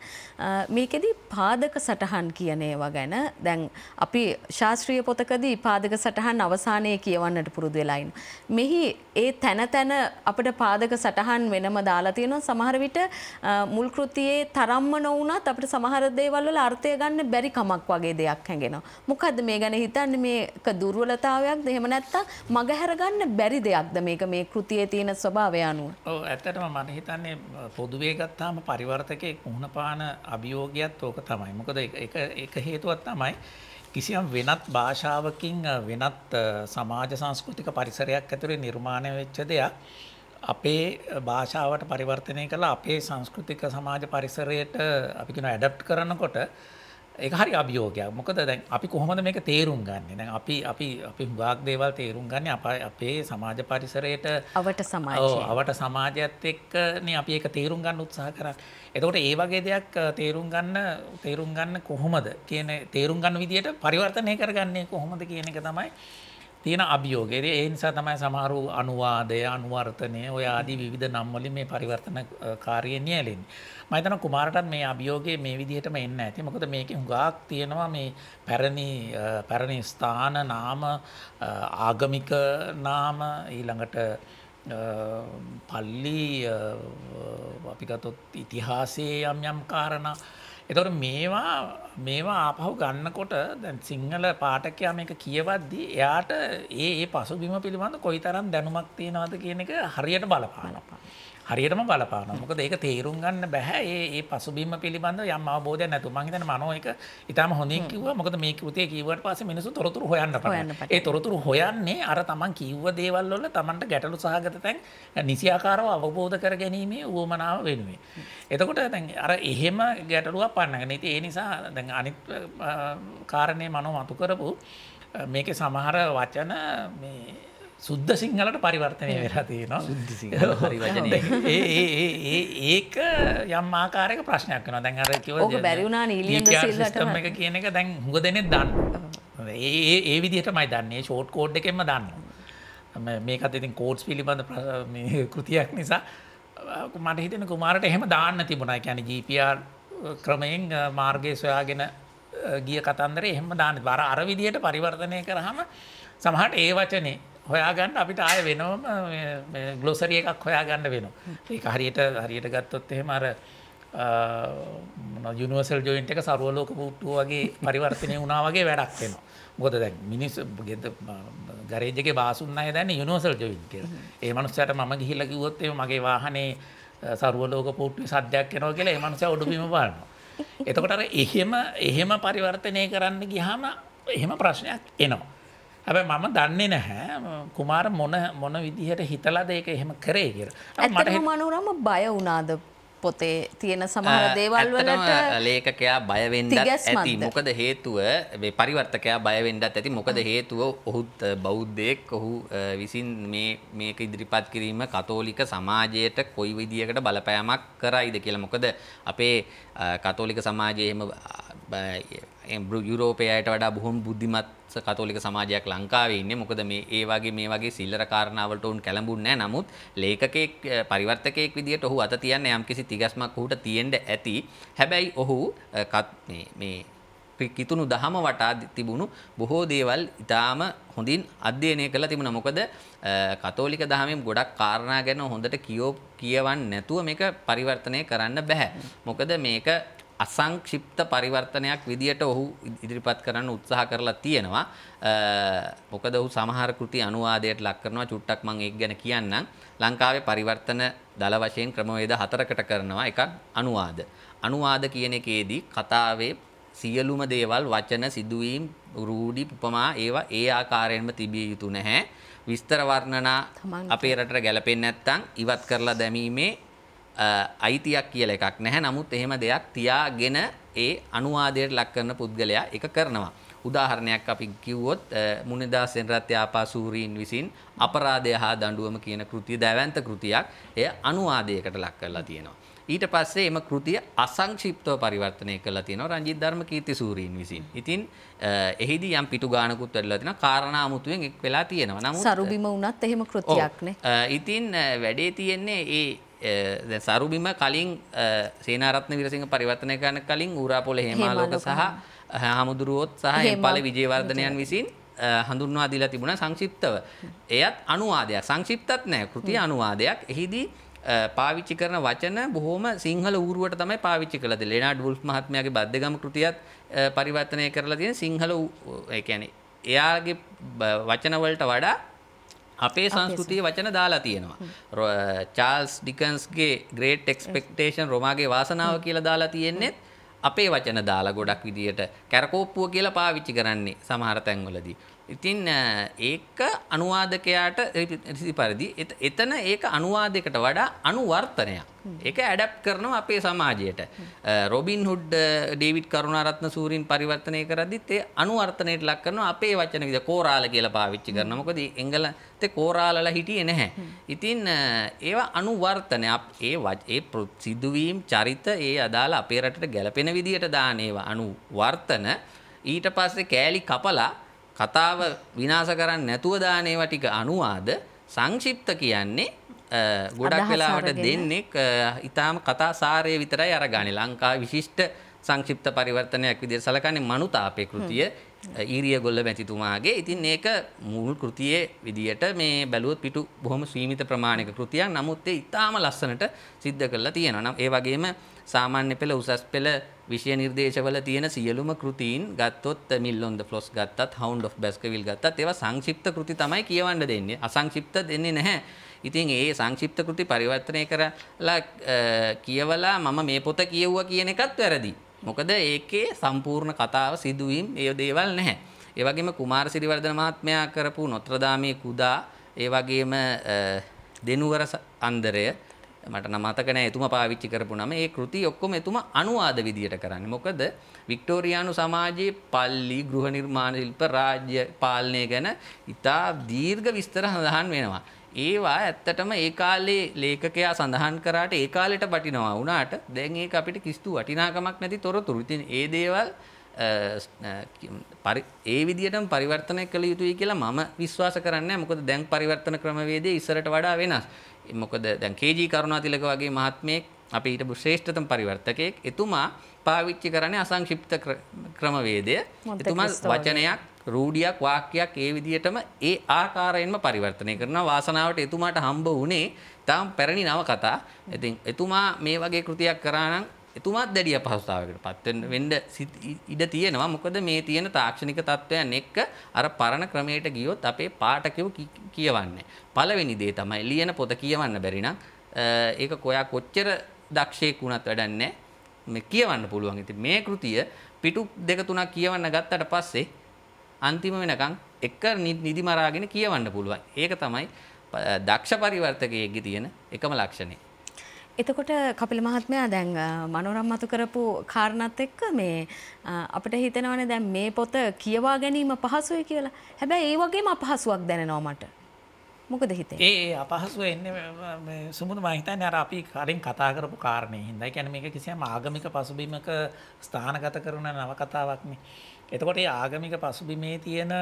මේකෙදි පාදක සටහන් කියන ඒවා ගැන. දැන් අපි ශාස්ත්‍රීය පොතකදී පාදක සටහන් අවසානයේ කියවන්නට පුරුදු වෙලායින්. මෙහි ඒ තැන තැන අපිට පාදක සටහන් වෙනම දාලා තියෙනවා. සමහර විට මුල් කෘතියේ තරම්ම නොවුනත් අපිට සමහර දේවල් වල අර්ථය ගන්න බැරි කමක් වගේ දෙයක් හැඟෙනවා. මොකද්ද මේ ගැන හිතන්නේ? මේක දුර්වලතාවයක්ද? එහෙම නැත්නම් මගහැරගන්න බැරි දෙයක්ද මේක මේ කෘතියේ තියෙන ස්වභාවය අනුව. ඔව් ඇත්තටම මම හිතන්නේ පොදුවේ ගත්තාම පරිවර්තකයේ මුහුණපාන අභියෝගයත් ඕක තමයි. මොකද එක එක හේතුවක් තමයි කිසියම් වෙනත් භාෂාවකින් වෙනත් සමාජ සංස්කෘතික පරිසරයක් ඇතුලේ නිර්මාණය වෙච්ච දෙයක් අපේ භාෂාවට පරිවර්තනය කළ අපේ සංස්කෘතික සමාජ පරිසරයට අපි කියන ඇඩප්ට් කරනකොට ඒක හරි අභියෝගයක්. මොකද දැන් අපි කොහොමද මේක තේරුම් ගන්නේ? දැන් අපි අපි අපි හුඟක් දේවල් තේරුම් ගන්නේ අපේ සමාජ පරිසරයට අවට සමාජය. අවට සමාජයත් එක්කනේ අපි ඒක තේරුම් ගන්න උත්සාහ කරන්නේ. එතකොට ඒ වගේ දෙයක් තේරුම් ගන්න තේරුම් ගන්න කොහොමද කියන තේරුම් ගන්න විදියට පරිවර්තනය කරගන්නේ කොහොමද කියන එක තමයි තියෙන අභියෝගය. ඒ නිසා තමයි සමහරු අනුවාදය, අනුවර්තනය ඔය ආදී විවිධ නම් වලින් මේ පරිවර්තන කාර්යය නියැලෙන්නේ. මම හිතනවා කුමාරටත් මේ අභියෝගය මේ විදිහටම එන්න ඇති. මොකද මේකේ හුඟක් තියෙනවා මේ පැරණි පැරණි ස්ථාන නාම ආගමික නාම ඊළඟට පල්ලි අපි ගත්තොත් ඉතිහාසයේ යම් යම් කාරණා එතකොට මේවා මේවා ආපහු ගන්නකොට දැන් සිංහල පාඨකයා මේක කියවද්දී එයාට ඒ ඒ පසුබිම පිළිබඳ කොයිතරම් දැනුමක් තියෙනවද කියන එක හරියට බලපානවා. හරියටම බලපානවා. මොකද ඒක තේරුම් ගන්න බෑ. ඒ ඒ පසුබිම පිළිබඳව යම් අවබෝධයක් නැතුව. මම හිතන්නේ මනෝ එක ඊටාම හොඳින් කිව්වා. මොකද මේ කෘතිය කිව්වට පස්සේ මිනිස්සු තොරතුරු හොයන්න පටන් ඒ තොරතුරු හොයන්නේ අර Taman කිව්ව දේවල් වල Tamanට ගැටලු සහගත තැන් නිසියාකාරව අවබෝධ කර ගැනීමේ උවමනාව වෙනුවෙන්. එතකොට දැන් අර එහෙම ගැටලුවක් පන්නගෙන. ඉතින් ඒ නිසා දැන් අනිත් කාරණේ මනෝ මතු කරපු මේකේ සමහර වචන මේ සුද්ද සිංහලට පරිවර්තනය වෙලා තියෙනවා. ඒක යම් ආකාරයක ප්‍රශ්නයක් වෙනවා. දැන් අර කිව්ව බැරි වුණා නීලියන් සිස්ටම් එක කියන එක දැන් හුඟ දෙනෙක් දන්න ඒ ඒ විදිහටමයි දන්නේ. ෂෝට් කෝඩ් එකෙන්ම දන්න මේකත් ඉතින් කෝඩ්ස් පිළිබඳ කෘතියක් නිසා මට හිතෙන කුමාරට එහෙම දාන්න තිබුණා. කියන්නේ GPR ක්‍රමයෙන් මාර්ගය සොයාගෙන ගිය කතන්දරේ එහෙම දාන්න බර අර විදිහට පරිවර්තනය කරාම සමහරට ඒ වචනේ හොයාගන්න අපිට ආය වෙනවම ගලොසරිය එකක් හොයාගන්න වෙනවා. ඒක හරියට හරියට ගත්තොත් එහෙම අර යුනිවර්සල් ජොයින්ට් එක සර්වලෝක පුට්ටුව වගේ පරිවර්තනය වුණා වගේ වැඩක් වෙනවා. මොකද දැන් මිනිස් ගෙද ගරේජ් එකේ බාසුන් අය දැන් යුනිවර්සල් ජොයින්ට් කියලා. ඒ මනුස්සයාට මම ගිහිල්ලා කිව්වොත් එහෙම මගේ වාහනේ සර්වලෝක පුට්ටුවේ සද්දයක් එනවා කියලා ඒ මනුස්සයා උඩුබිම බලනවා. එතකොට අර එහෙම එහෙම පරිවර්තනය කරන්න ගියාම එහෙම ප්‍රශ්නයක් එනවා. හැබැයි මම දන්නේ නැහැ කුමාර මොන මොන විදිහට හිතලාද ඒක එහෙම කරේ කියලා. ඇත්තටම මනෝරම බය වුණාද පොතේ තියෙන සමහර දේවල් වලට ලේඛකයා බය වෙන්නත් ඇති. මොකද හේතුව මේ පරිවර්තකයා බය වෙන්නත් ඇති. මොකද හේතුව ඔහුත් බෞද්ධයෙක් ඔහු විසින් මේ මේක ඉදිරිපත් කිරීම කතෝලික සමාජයට කොයි විදියකට බලපෑමක් කරයිද කියලා. මොකද අපේ කතෝලික සමාජයේ එහෙම යුරෝපයට වඩා බොහොම බුද්ධිමත් කතෝලික සමාජයක් ලංකාවේ ඉන්නේ. මොකද මේ ඒ වගේ මේ වගේ සිල්ලර කාරණාවලට උන් කැළඹුන්නේ නැහැ. නමුත් ලේඛකෙක් පරිවර්තකයෙක් විදියට ඔහු අත තියන්නේ යම්කිසි තිගස්මක් ඔහුට තියෙන්න ඇති. හැබැයි ඔහු මේ මේ කිතුුණු දහම වටා තිබුණු බොහෝ දේවල් ඉතාම හොඳින් අධ්‍යයනය කළ තිබුණ මොකද කතෝලික දහමෙන් ගොඩක් කාරණා ගැන හොඳට කියෝ කියවන් නැතුව මේක පරිවර්තනය කරන්න බැහැ. මොකද මේක අසංක්ෂිප්ත පරිවර්තනයක් විදියට ඔහු ඉදිරිපත් කරන්න උත්සාහ කරලා තියෙනවා. මොකද ඔහු සමහර කෘති අනුවාදයට ලක් කරනවා චුට්ටක් මම ඒක ගැන කියන්නම්. ලංකාවේ පරිවර්තන දල වශයෙන් ක්‍රමවේද හතරකට කරනවා. එකක් අනුවාද. අනුවාද කියන එකේදී කතාවේ සියලුම දේවල් වචන සිදුවීම් රූඩි උපමා ඒවා ඒ ආකාරයෙන්ම තිබිය යුතු නැහැ. විස්තර වර්ණනා අපේ රටට ගැලපෙන්නේ නැත්නම් ඉවත් කරලා දැමීමේ අයිතියක් කියලා එකක් නැහැ. නමුත් එහෙම දෙයක් තියාගෙන ඒ අනුවාදයට ලක් කරන පුද්ගලයා ඒක කරනවා. උදාහරණයක් අපි කිව්වොත් මුනිදාස් සෙන්රත් යාපාසූරීන් විසින් අපරාධය හා දඬුවම කියන කෘතිය දැවැන්ත කෘතියක් එය අනුවාදයකට ලක් කරලා තියෙනවා. ඊට පස්සේ එම කෘතිය අසංක්ෂිප්තව පරිවර්තනය කරලා තියෙනවා රංජිත් ධර්ම කීර්ති සූරීන් විසින්. ඉතින් එහිදී යම් පිටු ගානකුත් වැඩිලා තියෙනවා කාරණා අමුතුවෙන් එක් වෙලා තියෙනවා. නමුත් සරුබිම වුණත් එහෙම කෘතියක්නේ. ඉතින් වැඩේ තියෙන්නේ ඒ සරුබිම කලින් සේනාරත්න විරසිංහ පරිවර්තනය කරන කලින් ඌරාපොළ හේමාලෝක සහ හාමුදුරුවොත් සහ හෙම්පාල විජේවර්ධනයන් විසින් හඳුන්වා දීලා තිබුණා සංක්ෂිප්තව. එයත් අනුවාදයක්. සංක්ෂිප්තත් නෑ. කෘතිය අනුවාදයක්. එහිදී පාවිච්චි කරන වචන බොහොම සිංහල ඌරුවට තමයි පාවිච්චි තියෙන්නේ. ලෙනාඩ් වුල්ෆ් මහත්මයාගේ බද්දගම කෘතියත් පරිවර්තනය කරලා තියෙන සිංහල ඒ කියන්නේ එයාගේ වචන වලට වඩා අපේ සංස්කෘතිය වචන දාලා තියෙනවා. චාල්ස් ඩිකන්ස්ගේ ග්‍රේට් එක්ස්පෙක්ටේෂන් රොමාගේ වාසනාව කියලා දාලා තියෙන්නේ අපේ වචන දාලා ගොඩක් විදියට කැරකෝප්පුව කියලා පාවිච්චි කරන්නේ සමහර තැන්වලදී. ඉතින් ඒක අනුවාදකයාට රිසි පරිදි එතන ඒක අනුවාදයකට වඩා අනුවර්තනයක්. ඒක ඇඩප් කරනවා අපේ සමාජයට. රොබින් හුඩ් ඩේවිඩ් කරුණාරත්න සූරින් පරිවර්තනය කරද්දිත් ඒ අනුවර්තනයට ලක් කරනවා අපේ වචන විදිහ කෝරාල කියලා පාවිච්චි කරනවා. මොකද එංගලන්තේ කෝරාලලා හිටියේ නැහැ. ඉතින් ඒවා අනුවර්තන ඒ ඒ සිදුවීම් චරිත ඒ අදාළ අපේ රටට ගැලපෙන විදිහට දාන ඒවා අනුවර්තන ඊට පස්සේ කෑලි කපලා කතාව විනාශ කරන්න නැතුව දාන ඒවා ටික අනුවාද සංක්ෂිප්ත කියන්නේ ගොඩක් වෙලාවට දෙන්නෙක් ඊටාම කතා සාරය විතරයි අරගන්නේ ලංකාවේ විශිෂ්ට සංක්ෂිප්ත පරිවර්තනයක් විදිහට සලකන්නේ මනුතාපේ කෘතිය ඊරිය ගොල්ල මැතිතුමාගේ. ඉතින් ඒක මුල් කෘතියේ විදියට මේ බැලුවොත් පිටු බොහොම සීමිත ප්‍රමාණයක කෘතියක්. නමුත් ඒ ඊටාම ලස්සනට සිද්ධ කරලා තියෙනවා. නම් ඒ වගේම සාමාන්‍ය පෙළ උසස් පෙළ විෂය නිර්දේශවල තියෙන සියලුම කෘතීන් ගත්තොත් මිල් on the floss ගත්තත් hound of baskerville ගත්තත් ඒවා සංක්ෂිප්ත කෘති තමයි කියවන්න දෙන්නේ. අසංක්ෂිප්ත දෙන්නේ නැහැ ඉතින් ඒ සංක්ෂිප්ත කෘති පරිවර්තනය කරලා කියවලා මම මේ පොත කියවුවා කියන එකත් වැරදි. මොකද ඒකේ සම්පූර්ණ කතාව සිදුවීම් ඒ දේවල් නැහැ. ඒ වගේම කුමාර සිරිවර්ධන මහත්මයා කරපු නොත්‍රදාමේ කුදා ඒ වගේම දෙනුවර අන්දරය මට නම් මතක නැහැ එතුමා පාවිච්චි කරපු නම ඒ කෘති ඔක්කොම එතුමා අනුවාද විදියට කරන්නේ. මොකද වික්ටෝරියානු සමාජයේ පල්ලි ගෘහ නිර්මාණ ශිල්ප රාජ්‍ය පාලනය ගැන ඉතා දීර්ඝ විස්තර සඳහන් වෙනවා. ඒවා ඇත්තටම ඒ කාලේ ලේඛකයා සඳහන් කරාට ඒ කාලෙට වටිනවා වුණාට දැන් ඒක අපිට කිසිදු වටිනාකමක් නැති තොරතුරු. ඉතින් ඒ දේවල් ඒ විදිහටම පරිවර්තනය කළ යුතුයි කියලා මම විශ්වාස කරන්නේ මොකද දැන් පරිවර්තන ක්‍රමවේදය ඉස්සරට වඩා වෙනස්. මොකද දැන් කේජී කරුණාතිලක වගේ මහත්මයෙක් අපි හිටපු ශ්‍රේෂ්ඨතම පරිවර්තකයෙක් එතුමා පාවිච්චි කරන්නේ අසංක්ෂිප්ත ක්‍රමවේදය. එතුමා වචනයක් රූඩියක් වාක්‍යයක් ඒ විදිහටම ඒ ආකාරයෙන්ම පරිවර්තනය කරනවා වාසනාවට එතුමාට හම්බ වුණේ තාම පැරණි නවකතා. ඉතින් එතුමා මේ වගේ කෘතියක් කරා නම් එතුමාත් දැඩි අපහසුතාවයකට පත් වෙන්න ඉඩ තියෙනවා. මොකද මේ තියෙන තාක්ෂණික තත්ත්වයන් එක්ක අර පරණ ක්‍රමයට ගියොත් අපේ පාඨකයෝ කියවන්නේ. පළවෙනි දේ තමයි ලියන පොත කියවන්න බැරි නම් ඒක කොයා කොච්චර දක්ෂයෙක් වුණත් වැඩක් නැහැ. මේ කියවන්න පුළුවන්. ඉතින් මේ කෘතිය පිටු දෙක තුනක් කියවන්න ගත්තට පස්සේ අන්තිම වෙනකන් එක නිදි මරාගෙන කියවන්න පුළුවන්. ඒක තමයි දක්ෂ පරිවර්තකයෙක්ගේ තියෙන එකම ලක්ෂණය. එතකොට කපිල මහත්මයා දැන් මනෝරම් මතු කරපු කාරණත් එක්ක මේ අපිට හිතෙනවනේ දැන් මේ පොත කියවා ගැනීම පහසුයි කියලා. හැබැයි ඒ වගේම අපහසුයක් දැනෙනවා මට. මොකද හිතේ? ඒ අපහසුව එන්නේ සුමුද මම හිතන්නේ අර අපි කලින් කතා කරපු කාරණේ හින්දා. ඒ කියන්නේ මේක කිසියම් ආගමික පසුබිමක ස්ථානගත කරන නවකතාවක්නේ. එතකොට ආගමික පසුබිමේ තියෙන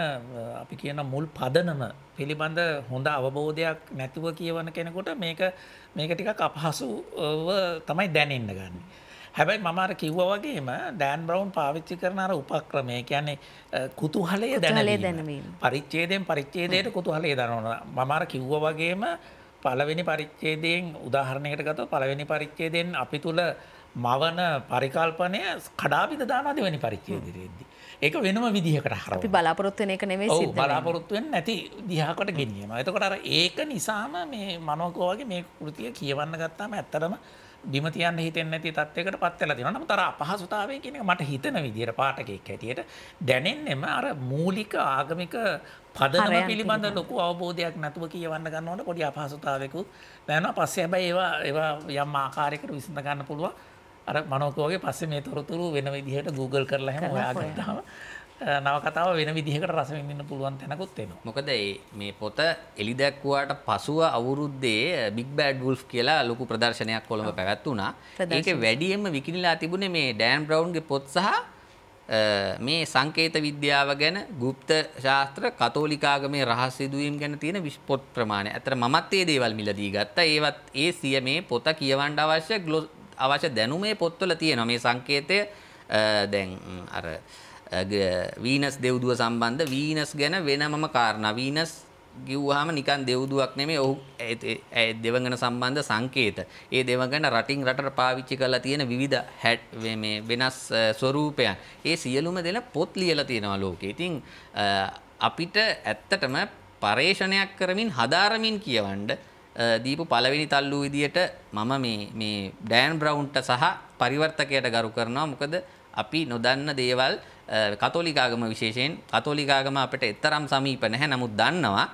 අපි කියන මුල් පදනම පිළිබඳ හොඳ අවබෝධයක් නැතුව කියවන කෙනෙකුට මේක මේක ටිකක් අපහසුව තමයි දැනෙන්න ගන්න. හැබැයි මම අර කිව්වා වගේම ඩෑන් බ්‍රවුන් පාවිච්චි කරන අර උපක්‍රමය කියන්නේ කුතුහලය දැනවීම. පරිච්ඡේදයෙන් පරිච්ඡේදයට කුතුහලය දනවනවා. මම අර කිව්වා වගේම පළවෙනි පරිච්ඡේදයෙන් උදාහරණයකට ගත්තොත් පළවෙනි පරිච්ඡේදයෙන් අපි තුල මවන පරිකල්පනය කඩාවිද දානවා දෙවෙනි පරිච්ඡේදයේදී. ඒක වෙනම විදිහකට හර අපි බලාපොරොත්තු වෙන එක නෙමෙයි සිද්ධ බලාපොරොත්තු වෙන්නේ නැති දිහාකට ගෙනියනවා. එතකොට අර ඒක නිසාම මේ මනෝකෝ වගේ මේ කෘතිය කියවන්න ගත්තාම ඇත්තටම බිම තියන්න හිතෙන්නේ නැති තත්යකට පත් වෙලා තියෙනවා. නමුත් අර අපහසුතාවය කියන එක මට හිතෙන විදිහට පාඨකෙක් හැටියට දැනෙන්නෙම අර මූලික ආගමික පදනම පිළිබඳ ලොකු අවබෝධයක් නැතුව කියවන්න ගන්නකොට පොඩි අපහසුතාවයකුත් දැනෙනවා. පස්සේ හැබැයි ඒවා ඒවා යම් ආකාරයකට විසඳ ගන්න පුළුවන්. අර මනෝකෝගේ පස්සේ මේ තොරතුරු වෙන විදිහට Google කරලා හැම හොයාගත්තාම නවකතාව වෙන විදිහකට රස විඳින්න පුළුවන් තැනකුත් වෙනවා. මොකද මේ පොත එලි දැක්වුවාට පසුව අවුරුද්දේ බිග් බෑඩ් වුල්ෆ් කියලා ලොකු ප්‍රදර්ශනයක් කොළඹ පැවැත්වුණා. ඒක වැඩියෙන්ම විකිණිලා තිබුණේ මේ ඩෑන් බ්‍රවුන්ගේ පොත් සහ මේ සංකේත විද්‍යාව ගැන ගුප්ත ශාස්ත්‍ර කතෝලිකාගමේ රහස් සිදුවීම් ගැන තියෙන විස්පොත් ප්‍රමාණය. අතර මමත් ඒ දේවල් මිලදී ගත්තා. ඒවත් ඒ සිය මේ පොත කියවන්න අවශ්‍ය අවශ්‍ය දැනුමේ පොත්වල තියෙනවා. මේ සංකේතය දැන් අර වීනස් දෙව්දුව සම්බන්ධ වීනස් ගැන වෙනමම කාරණා. වීනස් කිව්වහම නිකන් දෙව්දුවක් නෙමෙයි ඔහු දෙවඟන සම්බන්ධ සංකේත. ඒ දෙවඟන රටින් රටට පාවිච්චි කරලා තියෙන විවිධ හැට් මේ වෙනස් ස්වරූපයන්. ඒ සියලුම දෙන පොත් ලියලා තියෙනවා ලෝකේ. ඉතින් අපිට ඇත්තටම පරේෂණයක් කරමින් හදාරමින් කියවන්න දීපු පළවෙනි තල්ලු විදියට මම මේ මේ ඩෑන් බ්‍රවුන්ට සහ පරිවර්තකයට ගරු කරනවා. මොකද අපි නොදන්න දේවල් කතෝලිකාගම විශේෂයෙන් කතෝලිකාගම අපට එතරම් සමීප නැහැ නමුත් දන්නවා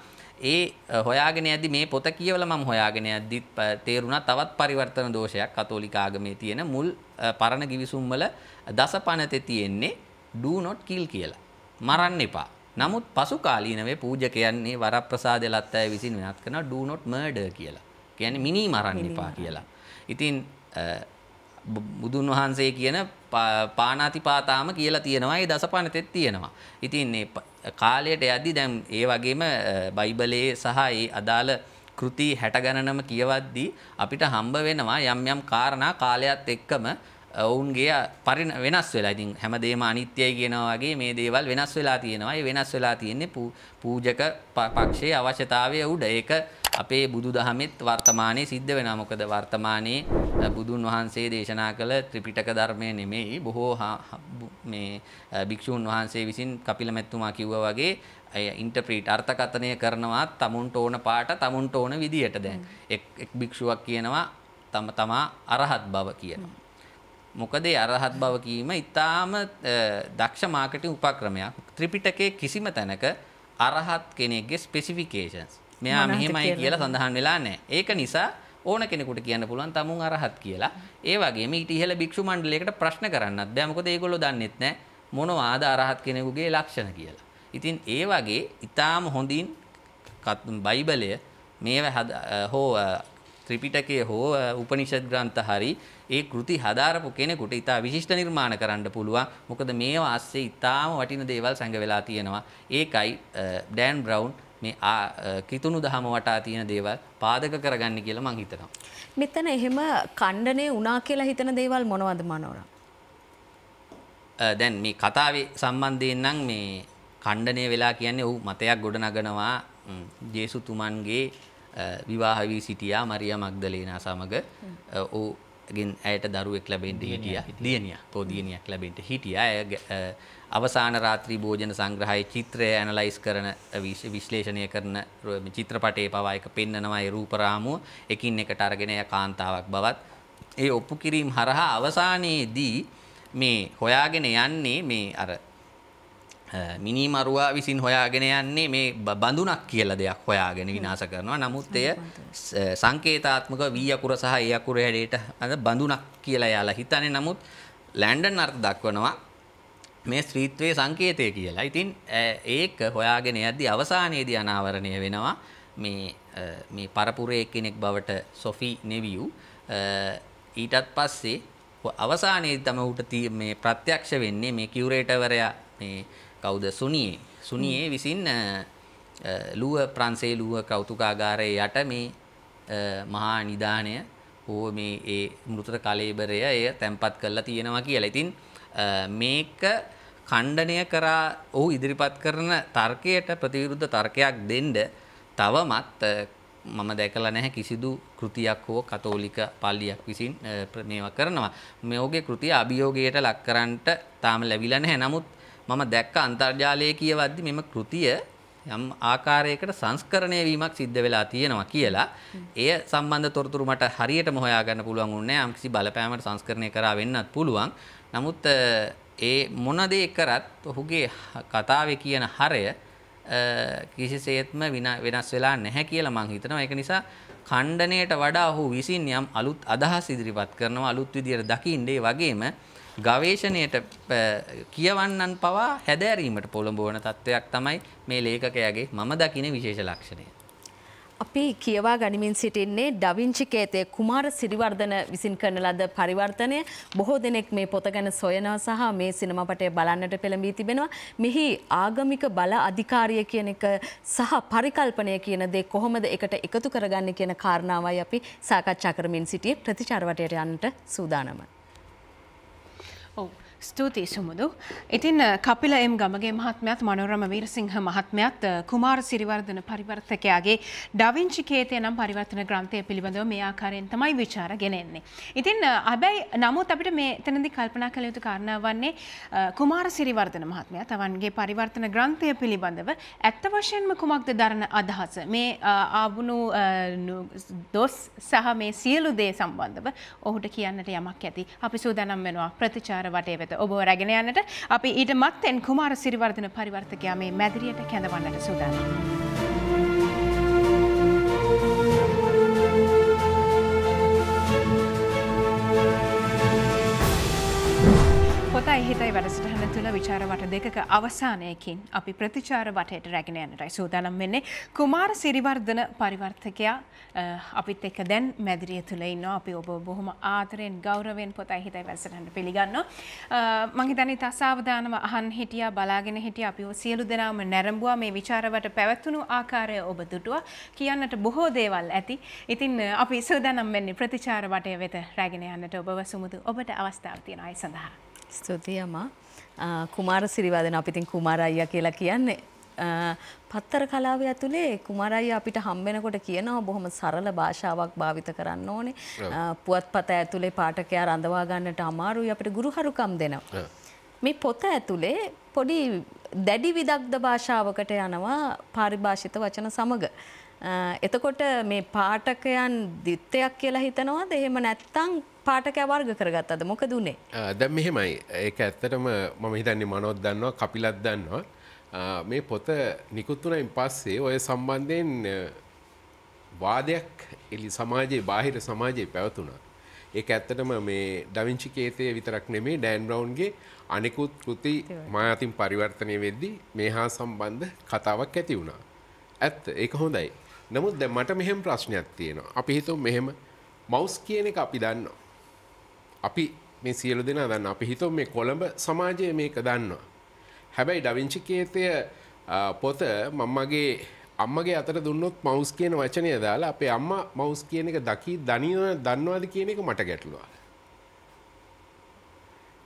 ඒ හොයාගෙන යද්දි මේ පොත කියවලා මම හොයාගෙන යද්දි තේරුණා තවත් පරිවර්තන දෝෂයක් කතෝලිකාගමේ තියෙන මුල් පරණ ගිවිසුම් වල දසපනතේ තියෙන්නේ do not kill කියලා. මරන්න එපා. නමුත් පසු කාලීනවේ පූජකයන්නේ වරප්‍රසාදය ලත් අය විසින් වෙනත් කරනවා do not murder කියලා. කියන්නේ මිනී මරන්න එපා කියලා. ඉතින් බුදුන් වහන්සේ කියන පානාතිපාතාම කියලා තියෙනවා ඒ දසපනතෙත් තියෙනවා. ඉතින් මේ කාලයට යද්දි දැන් ඒ වගේම බයිබලයේ සහ ඒ අදාළ කෘති 60 ගණනම කියවද්දී අපිට හම්බ වෙනවා යම් යම් කාරණා කාලයත් එක්කම ඔවුන්ගේ පරිණ වෙනස් වෙලා. ඉතින් හැමදේම අනිත්‍යයි කියනවා වගේ මේ දේවල් වෙනස් වෙලා තියෙනවා. ඒ වෙනස් වෙලා තියෙන්නේ පූජක පක්ෂයේ අවශ්‍යතාවය උඩ. ඒක අපේ බුදු දහමෙත් වර්තමානයේ සිද්ධ වෙනවා. මොකද වර්තමානයේ බුදුන් වහන්සේ දේශනා කළ ත්‍රිපිටක ධර්මය නෙමෙයි බොහෝ මේ භික්ෂූන් වහන්සේ විසින් කපිල මැතිතුමා කිව්වා වගේ ඉන්ටර්ප්‍රීට් අර්ථකථනය කරනවා තමුන්ට ඕන පාට තමුන්ට ඕන විදියට දැන් එක් භික්ෂුවක් කියනවා තම තමා අරහත් බව කියනවා. මොකද අරහත් බව කීම ඊටාම දක්ෂ මාකටිං උපක්‍රමයක්. ත්‍රිපිටකයේ කිසිම තැනක අරහත් කෙනෙක්ගේ ස්පෙસિෆිකේෂන්ස් මෙයා මෙහෙමයි කියලා සඳහන් වෙලා නැහැ. ඒක නිසා ඕන කෙනෙකුට කියන්න පුළුවන් තමුන් අරහත් කියලා. ඒ වගේම ඊට ඉහළ භික්ෂු මණ්ඩලයකට ප්‍රශ්න කරන්නත් බෑ. මොකද ඒගොල්ලෝ දන්නෙත් නැහැ මොනවාද අරහත් කෙනෙකුගේ ලක්ෂණ කියලා. ඉතින් ඒ වගේ ඊටාම හොඳින් බයිබලය මේව හෝ ත්‍රිපිටකය හෝ උපනිෂද් ග්‍රන්ථ හරි ඒ කෘති හදාරපු කෙනෙකුට ඉතා විශිෂ්ට නිර්මාණ කරන්න පුළුවන්. මොකද මේවා අස්සේ ඉතාම වටින දේවල් සැඟ වෙලා තියෙනවා. ඒකයි ඩෑන් බ්‍රවුන් මේ කිතුුණු දහම වටා තියෙන දේවල් පාදක කරගන්න කියලා මං හිතනවා. මෙතන එහෙම කණ්ඩනය උනා කියලා හිතන දේවල් මොනවද මනෝර. දැන් මේ කතාවේ සම්බන්ධයෙන් නම් මේ කණ්ඩනය වෙලා කියන්නේ ඔහු මතයක් ගොඩනගනවා ජේසුතුමන්ගේ විවාහ වී සිටියා මරියා මග්දලේනා සමග. ඔහුගෙන් ඇයට දරුවෙක් ලැබෙන්න හිටියා. දියණියක් තෝ දියණියක් ලැබෙන්න හිටියා. අවසාන රාත්‍රී භෝජන සංග්‍රහයේ චිත්‍රය ඇනලයිස් කරන විශ්ලේෂණය කරන චිත්‍රපටයේ පවා එක පෙන්නනවා ඒ රූප රාමුව එකින් එකට අරගෙන කාන්තාවක් බවත්. ඒ ඔප්පු කිරීම හරහා අවසානයේදී මේ හොයාගෙන යන්නේ මේ අර මිනි මරුවා විසින් හොයාගෙන යන්නේ මේ බඳුනක් කියලා දෙයක් හොයාගෙන විනාශ කරනවා. නමුත් එය සංකේතාත්මක වී අකුර සහ ඒ අකුර හැඩයට අද බඳුනක් කියලා යාලා හිතන්නේ. නමුත් ලැන්ඩන් අර්ථ දක්වනවා මේ ස්ත්‍රීත්වයේ සංකේතය කියලා. ඉතින් ඒක හොයාගෙන යද්දී අවසානයේදී අනාවරණය වෙනවා මේ මේ පරපුරේ කෙනෙක් බවට සොෆි නෙවියු ඊටත් පස්සේ අවසානයේදී තමයි ඌට මේ ප්‍රත්‍යක්ෂ වෙන්නේ මේ කියුරේටර්වරයා මේ කවුද සුනියේ සුනියේ විසින් ලුව ප්‍රංසේ ලුව කෞතුකාගාරයේ යට මේ මහා නිදානය හෝ මේ ඒ මෘතර කලේබරය එය තැන්පත් කරලා තියෙනවා කියලා. ඉතින් මේක ඛණ්ඩනය කරා ඔහු ඉදිරිපත් කරන තර්කයට ප්‍රතිවිරුද්ධ තර්කයක් දෙන්න තවමත් මම දැකලා නැහැ කිසිදු කෘතියක් හෝ කතෝලික පල්ලියක් විසින් මේවා කරනවා. මේෝගේ කෘතිය අභියෝගයට ලක් කරන්නට තාම ලැබිලා නැහැ. නමුත් මම දැක්ක අන්තර්ජාලයේ කියවද්දි මෙම කෘතිය යම් ආකාරයකට සංස්කරණය වීමක් සිද්ධ වෙලා තියෙනවා කියලා එය සම්බන්ධ තොරතුරු මට හරියටම හොයාගන්න පුළුවන් වුණේ නැහැ. යම්කිසි බලපෑමකට සංස්කරණය කරා වෙන්නත් පුළුවන්. නමුත් ඒ මොන දේ කරත් ඔහුගේ කතාවේ කියන හරය කිසිසේත්ම වෙනස් වෙලා නැහැ කියලා මං හිතනවා. ඒක නිසා ඛණ්ඩණයට වඩා ඔහු විසින් යම් අලුත් අදහස් ඉදිරිපත් කරනවා අලුත් විදියට දකින්නේ වගේම ගවේෂණයට කියවන්නන් පවා හැදෑරීමට පොළඹුවන තත්ත්වයක් තමයි මේ ලේඛකයාගේ මම දකින විශේෂ ලක්ෂණය. අපි කියවා ගනිමින් සිටින්නේ ඩවිංචිකේතය කුමාර සිරිවර්ධන විසින් කරන ලද පරිවර්තනය බොහෝ දෙනෙක් මේ පොත ගැන සොයනවා සහ මේ සිනමපටය බලන්නට පෙළඹී තිබෙනවා. මෙහි ආගමික බල අධිකාරිය කියන එක සහ පරිකල්පනය කියන දේ කොහොමද එකට එකතු කරගන්න කියන කාරණාවයි අපි සාකච්ඡා කරමින් සිටියේ ප්‍රතිචාරවටයට යන්නට සූදානම. ඔව්. ස්තුතියි සුමුදු. ඉතින් කපිල එම් ගමගේ මහත්මයත් මනෝරම වීරසිංහ මහත්මයත් කුමාර සිරිවර්ධන පරිවර්තකයාගේ ඩවිංචි කේතය නම් පරිවර්තන ග්‍රන්ථය පිළිබඳව මේ ආකාරයෙන් තමයි විචාර ගෙනෙන්නේ. ඉතින් හැබැයි නමුත් අපිට මේ තැනදි කල්පනා කළ යුතු කාරණාව වන්නේ කුමාර සිරිවර්ධන මහත්මයා තවන්ගේ පරිවර්තන ග්‍රන්ථය පිළිබඳව ඇත්ත වශයෙන්ම කුමක්ද දරන අදහස මේ ආබුණු දොස් සහ මේ සියලු දේ සම්බන්ධව ඔහුට කියන්නට යමක් ඇති. අපි සූදානම් වෙනවා ප්‍රතිචාර වටේ වෙත ඔබ රැගෙන යන්නට අපි ඊට මත්තෙන් කුමාර සිරිවර්ධන පරිවර්තකයා මේ මැදිරියට කැඳවන්නට සූදානම්. පොතයි හිතයි වැඩසටහන තුළ විචාර වට දෙකක අවසානයකින් අපි ප්‍රතිචාර වටයට රැගෙන යනටයි සූදානම් වෙන්නේ කුමාර සිරිවර්ධන පරිවර්තකයා අපිත් එක්ක දැන් මැදිරිය තුළ ඉන්නවා. අපි ඔබ බොහොම ආදරයෙන් ගෞරවයෙන් පොතයි හිතයි වැඩසටහනට පිළිගන්නවා. මං හිතන්නේ තසාවධානව අහන් හිටියා බලාගෙන හිටියා. අපි සියලු දෙනාම නැරඹුවා මේ විචාරවට පැවැත්වුණු ආකාරය ඔබ දුටුවා. කියන්නට බොහෝ දේවල් ඇති. ඉතින් අපි සූදානම් වෙන්නේ ප්‍රතිචාර වටය වෙත රැගෙන යන්නට. ඔබව සුමුදු ඔබට අවස්ථාව තියෙන අය සඳහා. ස්තුතියමා කුමාර සිරිවාදන අපිතින් කුමාර අයියා කියලා කියන්නේ. පත්තර කලාව ඇතුළේ කුමරයි අපිට හම්බෙනකොට කියනවා බොහොම සරල භාෂාවක් භාවිත කරන්න ඕනේ. පුවත් පත ඇතුළේ පාටකයා රඳවා ගන්නට අමාරුයි අපිට ගුරුහරුකම් දෙනවා. මේ පොත ඇතුළේ පොඩි දැඩි විදක්ද භාෂාවකට යනවා පාරිභාෂිත වචන සමග. එතකොට මේ පාටකයන් දිත්තයක් කියලා හිතනවාද? එහෙම නැත්තං පාටකය වර්ග කරගත්තද? මොක දුන්නේ දැම් මෙහෙමයි. ඒක ඇත්තටම මම හිතන්නේ මනොත් දන්නවා කපිලත් දන්නවා මේ පොත නිකුත්තුනයින් පස්සේ ඔය සම්බන්ධයෙන් වාදයක් එලි සමාජයේ බාහිර සමාජයේ පැවතුනා ඒක ඇත්තටම මේ ඩවිංචි කේතය විතරක් නෙමේ ඩෑන් බ්‍රවන්ගේ අනෙකුත් කෘති මාතින් පරිවර්තනය වෙද්දි මේ හා සම්බන්ධ කතාවක් ඇති වුණා. ඇත්ත ඒක හොඳයි. නමුත් දැ මට මෙහෙම ප්‍රශ්නයක් තියෙනවා. අපි හිතුම් මෙහෙම මවස් කියන එක අපි දන්නවා. අපි මේ සියලු දෙනා දන්න අපි හිතුම් මේ කොළඹ සමාජය මේක දන්නවා. හැබැයි ඩවිංචිකේතය පොත මම්මගේ අම්මගේ අතර දුන්නොත් මවස් කියන වචනය දාලා අපේ අම්ම මවස් කියන එක දකි දනිව දන්නවාද කියන එක මට ගැටලුවා.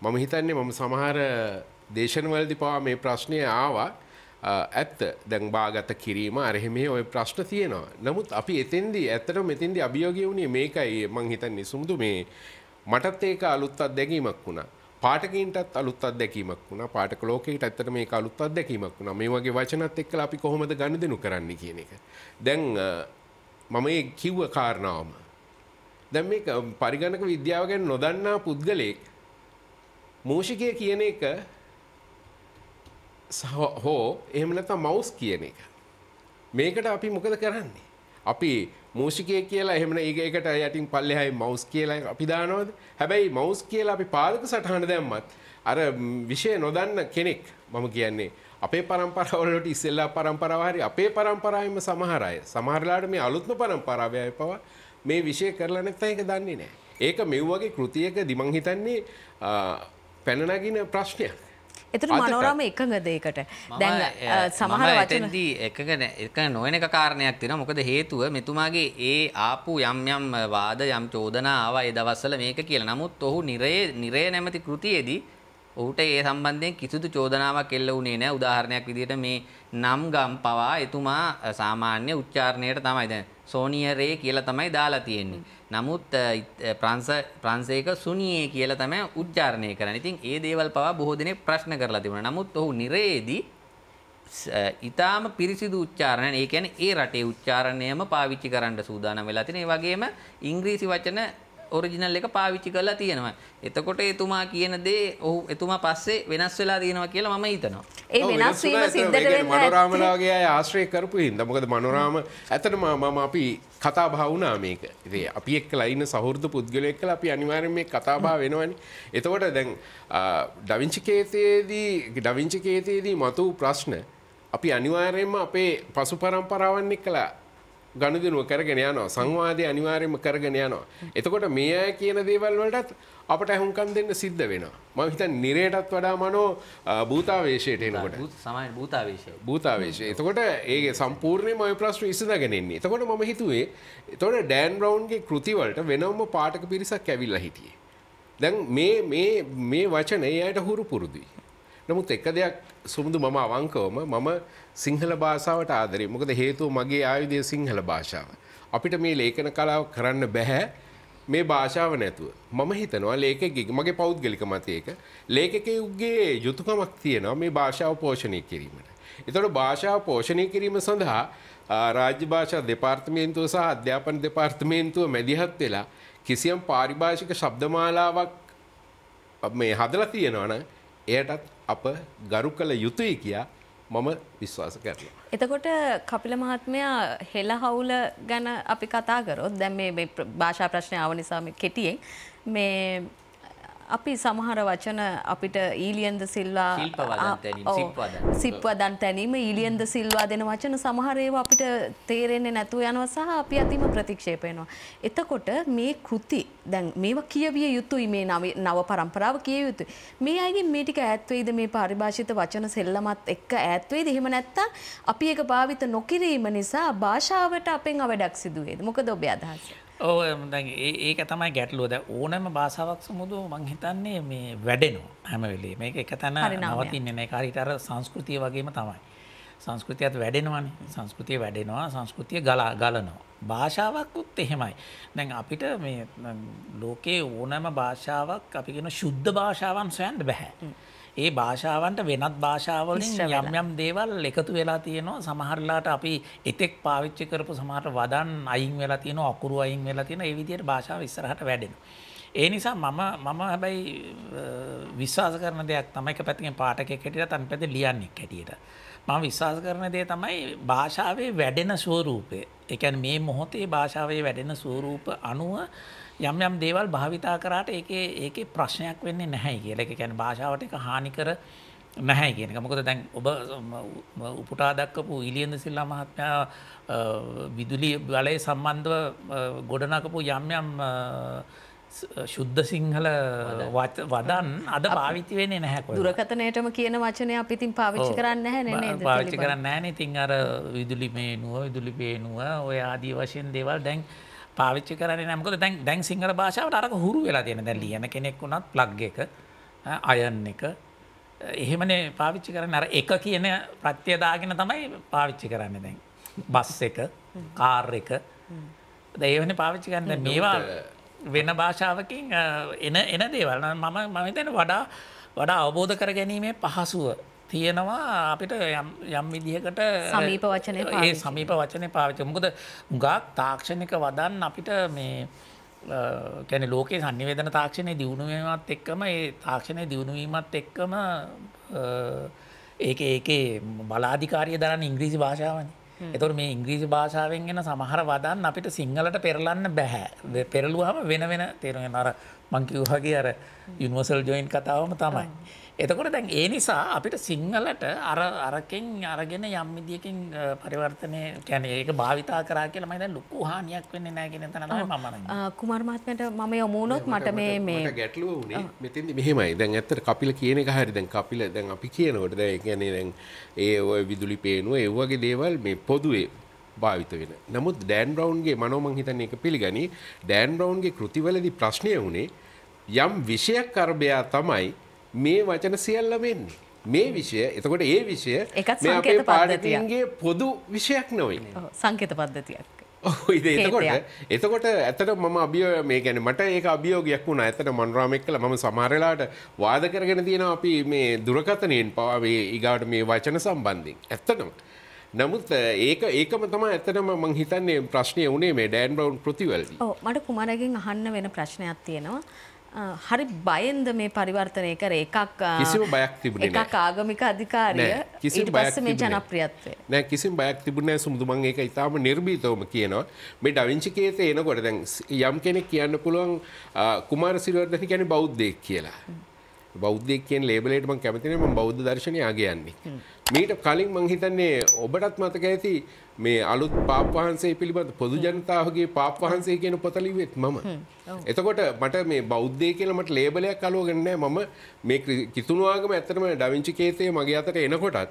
මම හිතන්නේ මම සමහර දේශනවලදි පවා මේ ප්‍රශ්නය ආවා ඇත්ත දැන් බාගත කිරීම අරහෙමේ ඔය ප්‍රශ්න තියෙනවා. නමුත් අපි එතෙන්දී ඇත්තට මෙතින්දි අභියෝගය වුණේ මේකයි මං හිතන්නේ සුමුදු මේ මටත් ඒක අලුත් අත්දැකීමක් වුණා. පාටකින්ටත් අලුත් අත්දැකීමක් වුණා. පාටක ලෝකයට ඇත්තට මේක අලුත් අත්දැකීමක් වුණා. මේ වගේ වචනත් එක්කලා අපි කොහොමද ගනුදෙනු කරන්නේ කියන එක. දැන් මම ඒ කිව්ව කාරණාවම දැන් මේක පරිගණක විද්‍යාව ගැන නොදන්නා පුද්ගලයෙක් මූෂිකය කියන එක හෝ එහෙම නැත්නම් මවුස් කියන එක. මේකට අපි මොකද කරන්නේ? අපි මූෂිකය කියලා එහෙම ඒකට යටින් පල්ලෙහායි මවුස් කියලා අපි දානවද? හැබැයි මවුස් කියලා අපි පාදක සටහන දැම්මත් අර විෂය නොදන්න කෙනෙක් මම කියන්නේ අපේ පරම්පරාවලට ඉස්සෙල්ලා පරම්පරාව හරි අපේ පරම්පරාවෙම සමහර අය සමහරලාට මේ අලුත්ම පරම්පරාවේ අය පවා මේ විෂය කරලා නැත්නම් ඒක දන්නේ නැහැ. ඒක මෙව්වගේ කෘතියකදී මං හිතන්නේ පැන නගින ප්‍රශ්නයක්. එතුට මනෝරම එකඟ දේකට දැන් සමහර වචනදී එකගන එක නොවන එක කාරණයක් තින මොකද හේතුව මෙතුමාගේ ඒ ආපු යම් යම් වාද යම් චෝදනාව ඒ දවස්සල මේක කියල. නමුත් ඔහු නිරේ නිරේ නැමති කෘතියේදී ඔහුට ඒ සම්බන්ධයෙන් කිසිදු චෝදනාවක් එල්ල වුණේ නෑ. උදාහරණයක් විදිහට මේ නම් ගම් පවා එතුමා සාමාන්‍ය උච්චාරණයට තමයි. දැන් සෝනියරේ කියලා තමයි දාලා තියෙන්නේ. නමුත් ප්‍රංසේක සුනියේ කියලා තමයි උච්චාරණය කරන්නේ. ඉතින් ඒ දේවල් පවා බොහෝ දෙනෙක් ප්‍රශ්න කරලා තිබුණා. නමුත් ඔහු නිරේදී ඊටාම පිරිසිදු උච්චාරණ ඒ කියන්නේ ඒ රටේ උච්චාරණයම පාවිච්චි කරන්න සූදානම් වෙලා තියෙන. ඒ වගේම ඉංග්‍රීසි වචන ඔරිජිනල් එක පාවිච්චි කරලා තියෙනවා. එතකොට එතුමා කියන දේ ඔහු එතුමා පස්සේ වෙනස් වෙලා තියෙනවා කියලා මම හිතනවා. ඒ වෙනස් වීම සිද්ධට වෙන්න මනොරාමලාගේ අය ආශ්‍රය කරපු හින්දා මොකද මනොරාම ඇත්තටම මම අපි කතා බහ වුණා මේක. ඉතින් අපි එක්කලා ඉන්න සහෘද පුද්ගලයෙක් එක්කලා අපි අනිවාර්යෙන් මේ කතා බහ වෙනවනේ. එතකොට දැන් ඩවින්චි කේතයේදී ඩවින්චි කේතයේදී මතු ප්‍රශ්න අපි අනිවාර්යෙන්ම අපේ පසු පරම්පරාවන් එක්කලා ගණුදනුව කරගෙන යනවා සංවාදය අනිවාර්යයෙන්ම කරගෙන යනවා. එතකොට මේ අය කියන දේවල් වලටත් අපට ඇහුම්කන් දෙන්න සිද්ධ වෙනවා. මම හිතන්නේ නිරේටත් වඩා මනෝ භූතාවේශයට එනකොට. සමාන භූතාවේශය. භූතාවේශය. එතකොට ඒකේ සම්පූර්ණයෙන්ම ওই ප්‍රශ්න විසඳගෙන ඉන්නේ. එතකොට මම හිතුවේ එතකොට ඩෑන් බ්‍රවුන්ගේ කෘති වලට වෙනම පාඨක පිරිසක් ඇවිල්ලා හිටියේ. දැන් මේ මේ මේ වචන ඒ අයට හුරු පුරුදුයි. නමුත් එක දෙයක් සුමුදු මම අවංකවම මම සිංහල භාෂාවට ආදරේ. මොකද හේතුව මගේ ආයුධය සිංහල භාෂාව. අපිට මේ ලේඛන කලාව කරන්න බෑ මේ භාෂාව නැතුව. මම හිතනවා ලේඛකෙක් මගේ පෞද්ගලික මතයක ලේඛකයෙකුගේ යුතුයකමක් තියෙනවා මේ භාෂාව පෝෂණය කිරීමට. ඒතකොට භාෂාව පෝෂණය කිරීම සඳහා රාජ්‍ය භාෂා දෙපාර්තමේන්තුව සහ අධ්‍යාපන දෙපාර්තමේන්තුව මැදිහත් වෙලා කිසියම් පාරිභාෂික ශබ්දමාලාවක් මේ හදලා තියෙනවා නම් එයටත් අප ගරු කළ යුතුයි කියා මම විශ්වාස කරනවා. එතකොට කපිල මහත්මයා හෙළ හවුල ගැන අපි කතා කරොත් දැන් මේ භාෂා ප්‍රශ්නය ආව නිසා මේ කෙටියෙන් මේ අපි සමහර වචන අපිට ඊලියන්ද සිල්වා සිප්වදන් තැනීම ඊලියන්ද සිල්වා දෙන වචන සමහර ඒවා අපිට තේරෙන්නේ නැතුව යනවා සහ අපි අතිම ප්‍රතික්ෂේප වෙනවා. එතකොට මේ කෘති දැන් මේවා කියවිය යුතුයි මේ නව පරම්පරාව කිය යුතුයි. මේ අයගෙන් මේ ටික ඈත් වෙයිද මේ පරිභාෂිත වචන සෙල්ලමත් එක්ක ඈත් වෙයිද? එහෙම නැත්නම් අපි ඒක භාවිත නොකිරීම නිසා භාෂාවට අපෙන් අවඩක් සිදු වේද? මොකද ඔබේ අදහස? ඕ ඒක තමයි ගැටලුව ද ඕනෑම භාෂාවක් සමුදු මං හිතන්නේ මේ වැඩෙනවා හැම වෙලේ මේක එක තැන නවතින්නේ නෑ කාරිටර සංස්කෘතිය වගේම තමයි. සංස්කෘතියත් වැඩෙනවානේ සංස්කෘතිය වැඩෙනවා සංස්කෘතිය ගලා ගලනවා. භාෂාවක්කුත් එහෙමයි. දැන් අපිට මේ ලෝකයේ ඕනෑම භාෂාවක් අපිගෙන ශුද්ධ භාෂාවන් සොයන්ට බැහැ. ඒ භාෂාවන්ට වෙනත් භාෂාවලින් යම් යම් දේවල් එකතු වෙලා තියෙනවා සමහරලාට අපි එතෙක් පාවිච්චි කරපු සමහට වදන් අයින් වෙලා තියෙන අකුරු අයින් වෙලා තියෙන ඒ විදිහට භාෂාව ඉස්සරහට වැඩෙන. ඒ නිසා මම මම හැබැයි විශ්වාස කරන දෙයක් තමයි එක පැත්තකින් පාඨකයෙක් හැටියට අනිත් පැත්තේ ලියන්නෙක් හැටියට. මම විශ්වාස කරන දේ තමයි භාෂාවේ වැඩෙන ස්වරූපය. ඒ කියන්නේ මේ මොහොතේ භාෂාවේ වැඩෙන ස්වරූප අනුව යම් යම් දේවල් භාවිතා කරාට ඒකේ ඒකේ ප්‍රශ්නයක් වෙන්නේ නැහැ කියලා. ඒක කියන්නේ භාෂාවට එක හානි කර නැහැ කියන එක. මොකද දැන් ඔබ උපුටා දක්වපු ඉලියන්ද සිල්ලා මහත්මයා විදුලි බලය සම්බන්ධව ගොඩනගපු යම් යම් ශුද්ධ සිංහල වදන් අද පාවිච්චි වෙන්නේ නැහැ දුරකතනයටම කියන වචනය අපිතින් පාවිච්චි කරන්න නැහැ පාවිච්චි කරන්න නැහැ ඉතින් අර විදුලි මේනුව විදුලි පේනුව ඔය ආදී වශයෙන් දේවල් දැන් පාවිච්චි කරන්නේ නැහැ. මොකද දැන් දැන් සිංහල භාෂාවට අරක හුරු වෙලා තියෙන. දැන් ලියන කෙනෙක් වුණත් ප්ලග් එක අයන් එක. එහෙමනේ පාවිච්චි කරන්නේ. අර එක කියන ප්‍රත්‍ය දාගෙන තමයි පාවිච්චි කරන්නේ දැන්. බස් එක කාර් එක. ඒවනේ පාවිච්චි කරන්නේ. මේවා වෙන භාෂාවකින් එන එන දේවල්. මම මම හිතන්නේ වඩා වඩා අවබෝධ කර ගැනීමේ පහසුව තියෙනවා අපිට යම් විදිහකට සමීප වචනය ඒ සමීප වචනය පාවිච්චි මොකද හුඟක් තාක්ෂණික වදන් අපිට මේ කැන ලෝකේ සන්නිවේදන තාක්ෂණය දියුණුවීමත් එක්කම ඒ තාක්ෂණය දියුණුවීමත් එක්කම ඒක ඒකේ බලාධිකාරිය දරන්න ඉංග්‍රීසි භාෂාවනි. එතොට මේ ඉංග්‍රීසි භාෂාවෙන් ගෙන සමහර වදන් අපිට සිංහලට පෙරලන්න බැහැ. පෙරලුවහම වෙන වෙන තේරුවෙන් අර මංකිව්හගේ අර යුනිවර්සල් ජොයින් කතාවම තමයි. එතකොට දැන් ඒ නිසා අපිට සිංහලට අර අරකෙන් අරගෙන යම් විදියකින් පරිවර්තනය කියන්නේ ඒක භාවිතා කරා කියලා මම දැන් ලොකු හානියක් වෙන්නේ නැහැ කියන තැන තමයි මම අරන් කුමාර මහත්මයාට මම යමු වුණොත් මට මේ මේ ගැටලුව උනේ මෙතෙන්දි මෙහෙමයි දැන් ඇත්තට කපිල කියන එක හරි දැන් කපිල දැන් අපි කියනකොට දැන් ඒ කියන්නේ දැන් ඒ ඔය විදුලි පේනුව ඒ වගේ දේවල් මේ පොදුවේ භාවිත වෙන. නමුත් ඩෑන් බ්‍රවුන්ගේ මනෝ මං හිතන්නේ ඒක පිළිගනි. ඩෑන් බ්‍රවුන්ගේ කෘතිවලදී ප්‍රශ්නය වුණේ යම් විෂයක් අරබයා තමයි මේ වචන සියල්ල වෙන්නේ. මේ විෂය එතකොට ඒ විෂය මේ අපේ පාඩතින්ගේ පොදු විෂයක් නොවේ. සංකේත පද්ධතියක්. එතකොට එතකොට ඇතට මම අභිය මේ ගැන මට ඒක අභියෝගයක් වුණ ඇතට මන්රාමෙක් කළ ම සමාරලාට වාද කරගෙන තියෙන අපි මේ දුරකතනයෙන් පවාවේ ඉගාට මේ වචන සම්බන්ධින් ඇත්තටම නමුත් ඒක ඒකම තම ඇත්තටම මං හිතන්නේ ප්‍රශ්නය වනේ මේ ඩෑන් බවන්් ප්‍රතිවල්දී. ඔව් මට කුමාරගෙන් අහන්න වෙන ප්‍රශ්නයක් තියෙනවා. හරි බයෙන්ද මේ පරිවර්තනය කර? එකක් බයක් තිබුණේ එකක් ආගමික අධිකාරිය. බයක් පස්සේ මේ තිබුණේ නෑ. කිසිම බයක් තිබුණේ සුමුදු. මං ඒක ඉතාම නිර්භීතවම කියනවා. මේ ඩවිංචි කේතේ එනකොට දැන් යම් කෙනෙක් කියන්න පුළුවන් කුමාර සිරිවර්ධන කියන්නේ බෞද්ධයෙක් කියලා. බෞද්ධයෙක් කියන ලේබලයට මං කැමති නෑ මං බෞද්ධ දර්ශනය අගයන්නේ. මීට කලින් මං හිතන්නේ ඔබටත් මතක ඇති මේ අලුත් පාප් වහන්සේ පිළිබඳ පොදු ජනතාවගේ පාප් වහන්සේ කියන පොත ලිව්වෙත් මම. එතකොට මට මේ බෞද්ධය කියලා මට ලේබලයක් අලුවගෙන නෑ. මම මේ ක්‍රි- කිතුණු ආගම ඇත්තටම ඩවිංචි කේතේ මගේ අතට එනකොටත්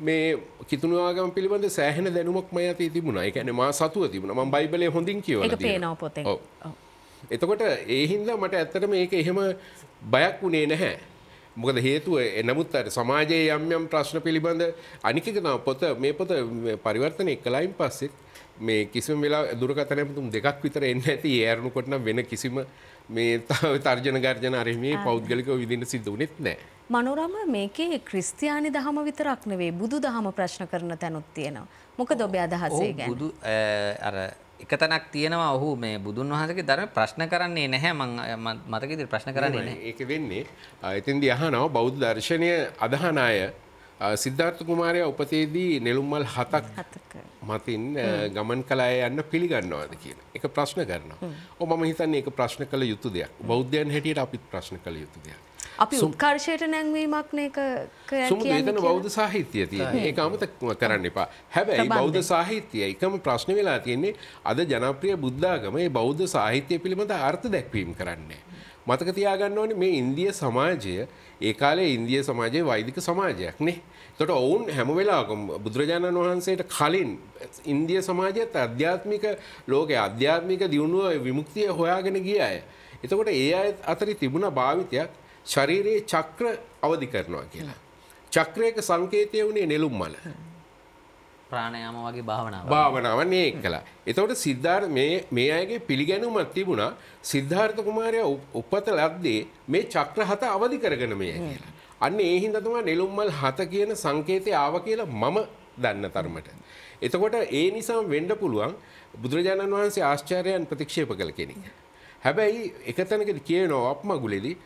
මේ කිතුුණවාගම පිළිබඳ සෑහෙන දැනුමක් මය ඇති තිබුණ. එකන මා සතුව තිබුණ. ම බයිබලය හොඳින් කියව පේනවා. ඔව්. එතකොට ඒහින්ද මට ඇත්තටම ඒක එහෙම බයක් වුණේ නැහැ. මොකද හේතුව එනමුත් අර සමාජයේ යම් යම් ප්‍රශ්න පිළිබඳ අනිකක තම පොත මේ පොත පරිවර්තනය කලයින් පස්සෙත් මේ කිසිම වෙලා දුරකතනැමතුම් දෙකක් විතර එන්න ඇති ඒරණු කොටන වෙන කිසිම මේ තර්ජන ගර්ජන අරමේ පෞද්ගලික විදින්න සිද්ධ වනෙත් නෑ. මනෝරම මේකේ ක්‍රිස්තියානි දහම විතරක් නෙවෙයි බුදු දහම ප්‍රශ්න කරන තැනුත් තියෙනවා. මොකද ඔබේ අදහසේ ගැන? බුදු අර එක තැනක් තියෙනවා ඔහු මේ බුදුන් වහන්සේගේ ධර්ම ප්‍රශ්න කරන්නේ නැහැ මං මතකද ප්‍රශ්න කරන්නේ නැහැ. ඒක වෙන්නේ එතින්දි අහනව බෞද්ධ දර්ශනය අදහන අය සිද්ධාර්ථ කුමාරය උපතේදී නෙළුම්මල් හතක් හතක. මතින් ගමන් කලාය යන්න පිළිගන්නවාද කියන එක ප්‍රශ්න කරනවා. ඔ මම හිතන්නේ එක ප්‍රශ්න කළ යුතු දෙයක් බෞද්ධයන් හැටියට අපිත් ප්‍රශ්න කළ යුතු දෙයක්. අපි උත්කර්ෂයට නැංවීමක් නේක සුම ඒතන බෞද්ධ සාහිත්‍යය තිය ඒ අමතක් කරන්න එපා හැබැයි. බෞද්ධ සාහිත්‍යය එකම ප්‍රශ්න වෙලා තියෙන්නේ අද ජනප්‍රිය බුද්ධාගම ඒ බෞද්ධ සාහිත්‍යය පිළිබඳ අර්ථ දැක්වීම් කරන්නේ. මතක තියාගන්න ඕනේ මේ ඉන්දිය සමාජය ඒ කාලේ ඉන්දිය සමාජයේ වෛදික සමාජයක් නේ. තොට ඔවුන් හැම වෙලාකම බුදුරජාණන් වහන්සේට කලින් ඉන්දිය සමාජයත් අධ්‍යාත්මික ලෝක අධ්‍යාත්මික දියුණුව විමුක්තිය හොයාගෙන ගිය අය. එතකොට ඒ අය අතරි තිබුණ භාවිතයක් ශරීරයේ චක්‍ර අවධි කරනවා කියලා. චක්‍රයක සංකේතය වුණේ නෙළුම් මල. ප්‍රාණයාම වගේ භාවනාව. භාවනාවන් ඒ කලා. එතවට සිද්ධාර් මේ අයගේ පිළිගැනුමත් තිබුණා සිද්ධාර්ථ කුමාරය උපත ලද්දේ මේ චක්‍ර හත අවධි කරගෙන මේ කියලා. අන්න ඒහින්ද තමා නෙළුම්මල් හත කියන සංකේතය ආව කියලා මම දන්න තරමට. එතකොට ඒ නිසා වෙන්ඩ පුළුවන් බුදුරජාණන් වහන්සේ ආශ්චාරයන් ප්‍රතික්ෂේප කළ කෙනෙක්. හැබැයි එකතැනකද කියනෝ අපමගුලෙදී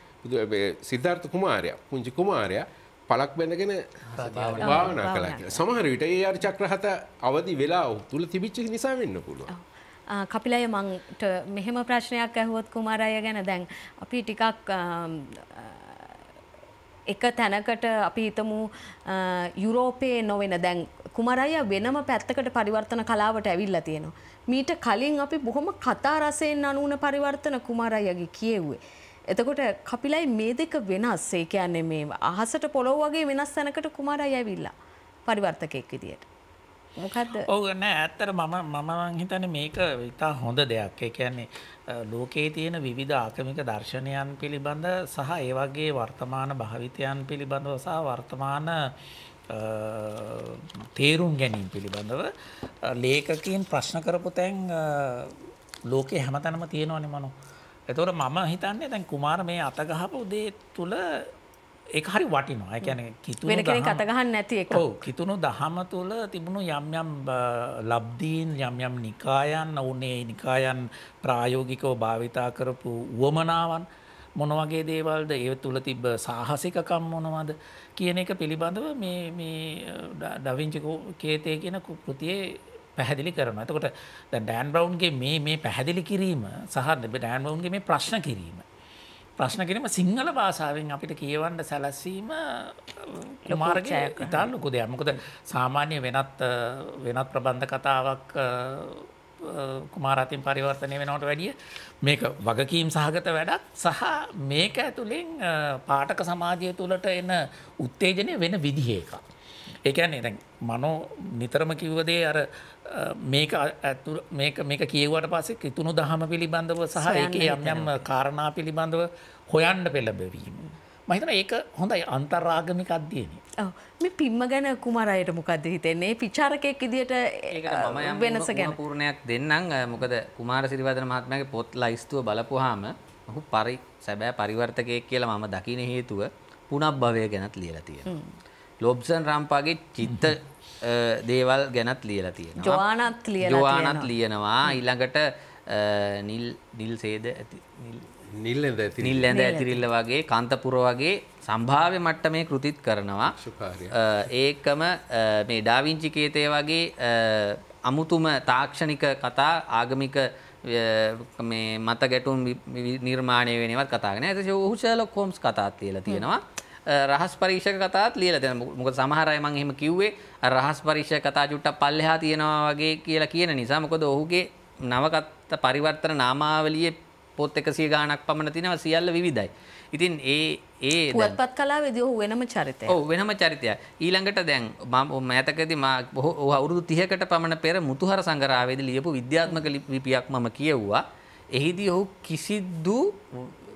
සිද්ධාර්ථ කුමාරය පුංචි කුමාරය පලක් බැඳගෙන භාවනා කලා කියලා. සමහර විට ඒ අර චක්‍රහත අවදි වෙලා තුළ තිබිච්ච නිසා වෙන්න පුළුවන්. කපිලය මංට මෙහෙම ප්‍රශ්නයක් ඇහුවොත් කුමාරය ගැන දැන් අපි ටිකක් එක තැනකට අපි හිතමු යුරෝපයේ නොවෙන දැන් කුමරය වෙනම පැත්තකට පරිවර්තන කලාවට ඇවිල්ලා තියෙනවා. මීට කලින් අපි බොහොම කතා රසයෙන් අනුවන පරිවර්තන කුමාරයගේ කියෙව්වේ. එතකොට කපිලයි මේ දෙක වෙනස් ඒ කියන්නේ මේ අහසට පොළොව වගේ වෙනස් තැනකට කුමාරය ඇවිල්ලා පරිවර්තකයෙක් විදියට. මොකක්ද ඔව් නෑ ඇත්තට මම මම හිතන මේක ඉතා හොඳ දෙයක් ඒ කියන්නේ අ, ලෝකයේ තියෙන විවිධ ආකමික දර්ශනයන් පිළිබඳ සහ ඒ වගේ වර්තමාන භාවිතයන් පිළිබඳව සහ වර්තමාන අ, තේරුම් ගැනීම පිළිබඳව අ, ලේඛකයින් ප්‍රශ්න කරපු තැන් අ, ලෝකයේ හැමතැනම තියෙනවනේ මනෝ. එතකොට මම හිතන්නේ දැන් කුමාර මේ අතගහපු දේ තුල ඒක හරි වටිනවා. ඒ කියන්නේ කිතුණු වෙන කෙනෙක් දහම- අත ගහන්න නැති එක. කිතුුණු දහම තුළ තිබුණු යම් යම් ලබ්දීන් යම් යම් නිකායන් ඔවුනේ නිකායන් ප්‍රායෝගිකව භාවිතා කරපු වුවමනාවන් මොනවගේ දේවල්ද ඒ තුළ තිබ සාහසිකකම් මොනවද කියන එක පිළිබඳව මේ ඩවිංචිකෝ කේතය කියන කෘතියේ පැහැදිලි කරන එතකොට දැන් ඩෑන් බ්‍රවන්ගේ මේ මේ පැහැදිලි කිරීම සහ ඩෑන් බවන්ගේ මේ ප්‍රශ්න කිරීම ප්‍රශ්න කිරීම සිංහල භාෂාවෙන් අපිට කියවන්න සැලැස්වීම ජයග්‍රහණයක්. ඉතා ලොකු දෙයක් මොකද සාමාන්‍ය වෙනත් වෙනත් ප්‍රබන්ධ කතාවක් කුමාරතින් පරිවර්තනය වෙනවට වැඩිය මේක වගකීම් සහගත වැඩක් සහ මේක ඇතුළෙන් අ, පාඨක සමාජය තුළට එන උත්තේජනය වෙන විදිහ එකක්. ඒකන්නේ දැන් මනෝ නිතරම කිව්වදේ අර මේක ඇතු මේක මේක කියවට පස්සේ කිතුුණු දහම පිළිබඳව සහ ඒක යම් යම් කාරණා පිළිබඳව හොයන්න පෙළබැවීම. මහිතන ඒක හොඳයි අන්තර්රාගමික අධ්‍යයනය. ඔව්. මේ පිම්ම ගැන කුමරයට මොකක්ද හිතෙන්නේ පිචාරකයෙක් යම් වෙනස ගැන පූර්ණයක් දෙන්නම් මොකද කුමාර සිරිවර්ධන මහත්මයාගේ පොත් ලයිස්තුව බලපුවාම ඔහු පරි සැබෑ පරිවර්තකයෙක් කියලා මම දකින හේතුව පුනක් භවය ගැනත් ලියලා තියෙනවා. ලොබ්සන් රම්පාගේ චිත්ත දේවල් ගැනත් ලියලා තියෙනවා. ජොආනත් ලියලා ජොආනත් ලියනවා. ඊළඟට නිල් නිල් සේද ඇති නිල් නිල් ඇඳ ඇතිරිල්ල. වගේ කන්තපුර වගේ සම්භාව්‍ය මට්ටමේ කෘතිත් කරනවා. ඒකම මේ ඩාවිංචි කේතය වගේ අමුතුම තාක්ෂණික කතා ආගමික මේ මත ගැටුම් නිර්මාණය වෙනවත් කතාගෙන ඇත ඔහු ෂර්ලොක් හෝම්ස් කතාත් ලියලා තියෙනවා. රහස් පරීක්ෂක කතාත් ලියලා තියෙනවා. මොකද සමහර අය මම එහෙම කිව්වේ රහස් පරීක්ෂක කතා චුට්ටක් පල්ලෙහා තියෙනවා වගේ කියලා කියන නිසා. මොකද ඔහුගේ නවකත්ත පරිවර්තන නාමාවලියේ පොත් 100 ගාණක් පමණ තියෙනවා සියල්ල විවිධයි. ඉතින් ඒ ඒ පුවත්පත් කලාවේදී ඔහු වෙනම චරිතයක්. ඔව් වෙනම චරිතයක්. ඊළඟට දැන් මම මෑතකදී මා ඔහු අවුරුදු 30කට පමණ පෙර මුතුහර සංග්‍රහයේදී ලියපු විද්‍යාත්මක ලිප- ලිපියක් මම කියවුවා. එහිදී ඔහු කිසිදු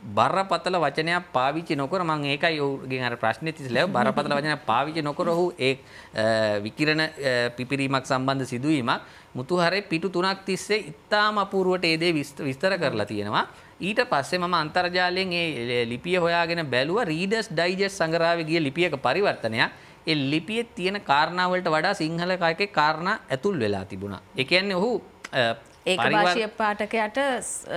බරපතල වචනයක් පාවිච්චි නොකර මම ඒකයි ඔහුගෙන් අර ප්‍රශ්නේ තිසලා බරපතල වචනයක් පාවිච්චි නොකර ඔහු ඒ අ, විකිරණ අ, පිපිරීමක් සම්බන්ධ සිදුවීමක් මුතුහරේ පිටු තුනක් තිස්සේ ඉතාම අපූර්වට ඒ දේ විස්ත- විස්තර කරලා තියෙනවා. ඊට පස්සේ මම අන්තර්ජාලයෙන් ඒ ලිපිය හොයාගෙන බැලුවා රීඩර්ස් ඩයිජෙස්ට් සංග්‍රහයේ ගිය ලිපියක පරිවර්තනයක්. ඒ ලිපියේ තියෙන කාරණා වලට වඩා සිංහල කයකේ කාරණා ඇතුල් වෙලා තිබුණා. ඒ කියන්නේ ඔහු ඒක පරිවර්- භාෂීය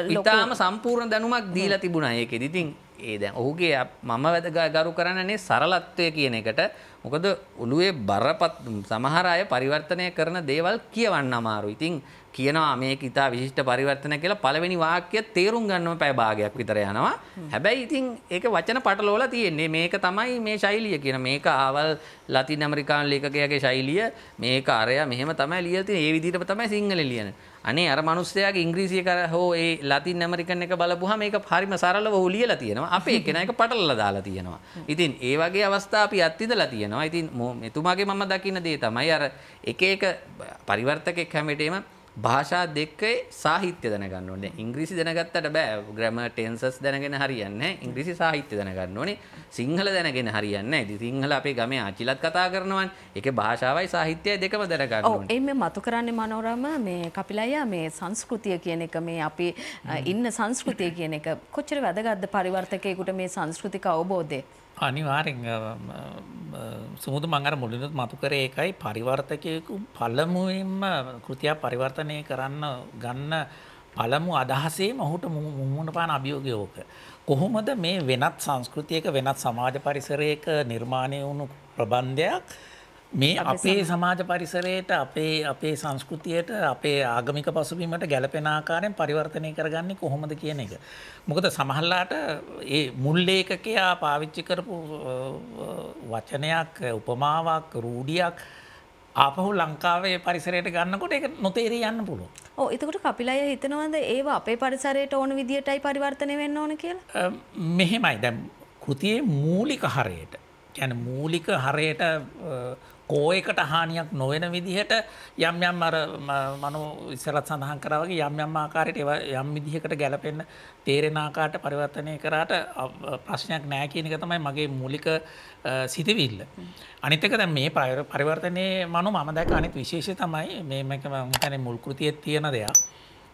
ලොකු ඉතාම සම්පූර්ණ දැනුමක් දීලා තිබුණා ඒකෙදි. ඉතින් ඒ දැන් ඔහුගේ මම වැදග ගරු කරන්නනේ සරලත්වය කියන එකට. මොකද ඔළුවේ බරපත් සමහර අය පරිවර්තනය කරන දේවල් කියවන්න අමාරුයි. ඉතින් කියනවා මේක ඉතා විශිෂ්ට පරිවර්තන කියලා පළවෙනි වාක්‍යය තේරුම් ගන්නම පැය භාගයක් විතර යනවා. හැබැයි ඉතින් ඒක වචන පටලවලා තියෙන්නේ. මේක තමයි මේ ශෛලිය කියන මේක ආවල් ලතින් ඇමරිකානු ලේඛකයාගේ ශෛලිය මේක අරයා මෙහෙම තමයි ලියලා තියෙන්නේ. ඒ විදිහටම තමයි සිංහලෙන් ලියන්නේ. අනේ අර මිනිස්සයාගේ ඉංග්‍රීසිය කර හෝ ඒ ලතින් ඇමරිකන් එක බලපුවාම මේක හරිම සරලව ඔහු ලියලා තියෙනවා. අපේ කෙනා එක පටලලා දාලා තියෙනවා. ඉතින් ඒ වගේ අවස්ථා අපි අත්විඳලා තියෙනවා. ඉතින් මෝ- මෙතුමාගේ මම දකින්න දේ තමයි අර එක එක පරිවර්තකෙක් හැම වෙලේම භාෂා දෙකේ සාහිත්‍ය දැනගන්න ඕනේ. ඉංග්‍රීසි දැනගත්තට බෑ. ග්‍රැමර් ටෙන්සස් දැනගෙන හරියන්නේ නැහැ. ඉංග්‍රීසි සාහිත්‍ය දැනගන්න ඕනේ. සිංහල දැනගෙන හරියන්නේ නැහැ. ඉතින් සිංහල අපේ ගමේ ආච්චිලත් කතා කරනවානේ. ඒකේ භාෂාවයි සාහිත්‍යයයි දෙකම දැනගන්න ඔව් ඕනේ. ඒ මේ මතු කරන්නේ මනෝරම මේ කපිලయ్య මේ සංස්කෘතිය කියන එක මේ අපි ඉන්න සංස්කෘතිය කියන එක කොච්චර වැදගත්ද පරිවර්තකයෙකුට මේ සංස්කෘතික අවබෝධය අනිවාරෙන් සුමුදු මංගර මුලිනුත් මතු කරේ එකයි පරිවර්තකයකු පළමුුවෙන්ම කෘතියක් පරිවර්තනය කරන්න ගන්න පළමු අදහසේ මොහුට මුහුණ පාන අභියෝගයෝක. කොහොමද මේ වෙනත් සංස්කෘතියක වෙනත් සමාජ පරිසරයක නිර්මාණය වුණු ප්‍රබන්ධයක් මේ අපේ සමාජ පරිසරයට අපේ අපේ සංස්කෘතියට අපේ ආගමික පසුබීමට ගැලපෙන ආකාරයෙන් පරිවර්තනය කරගන්නේ කොහොමද කියන එක. මොකද සමහල්ලාට ඒ මුල්ලේකකයා පාවිච්චි කරපු වචනයක් උපමාවක් රූඩියක් ආපහු ලංකාවේ පරිසරයට ගන්නකොට එක නොතේරී යන්න පුළුව. ඕ එතකොට කපිලය හිතනවද ඒවා අපේ පරිසරයට ඕන විදිහටයි පරිවර්තනය වෙන්න ඕන කියලා මෙහෙමයි දැම් කෘතියේ මූලික හරයට ගැන මූලික හරයට කෝ එකට හානියක් නොවෙන විදිහට යම් යම් අර මනු ඉස්සරත් සඳහන් කරවගේ යම් යම් ආකාරයට ඒවා යම් විදිහකට ගැලපෙන්න තේරෙන ආකාරයට පරිවර්තනය කරාට අ- ප්‍රශ්නයක් නෑ කියන එක තමයි මගේ මූලික අ, සිතවිල්ල. අනිත් එක දැන් මේ පරිවර- පරිවර්තනයේ මනු මම දැක අනිත් විශේෂය තමයි මේ මේක මම හිතන්නේ මුල් කෘතියේ තියෙන දෙයක්.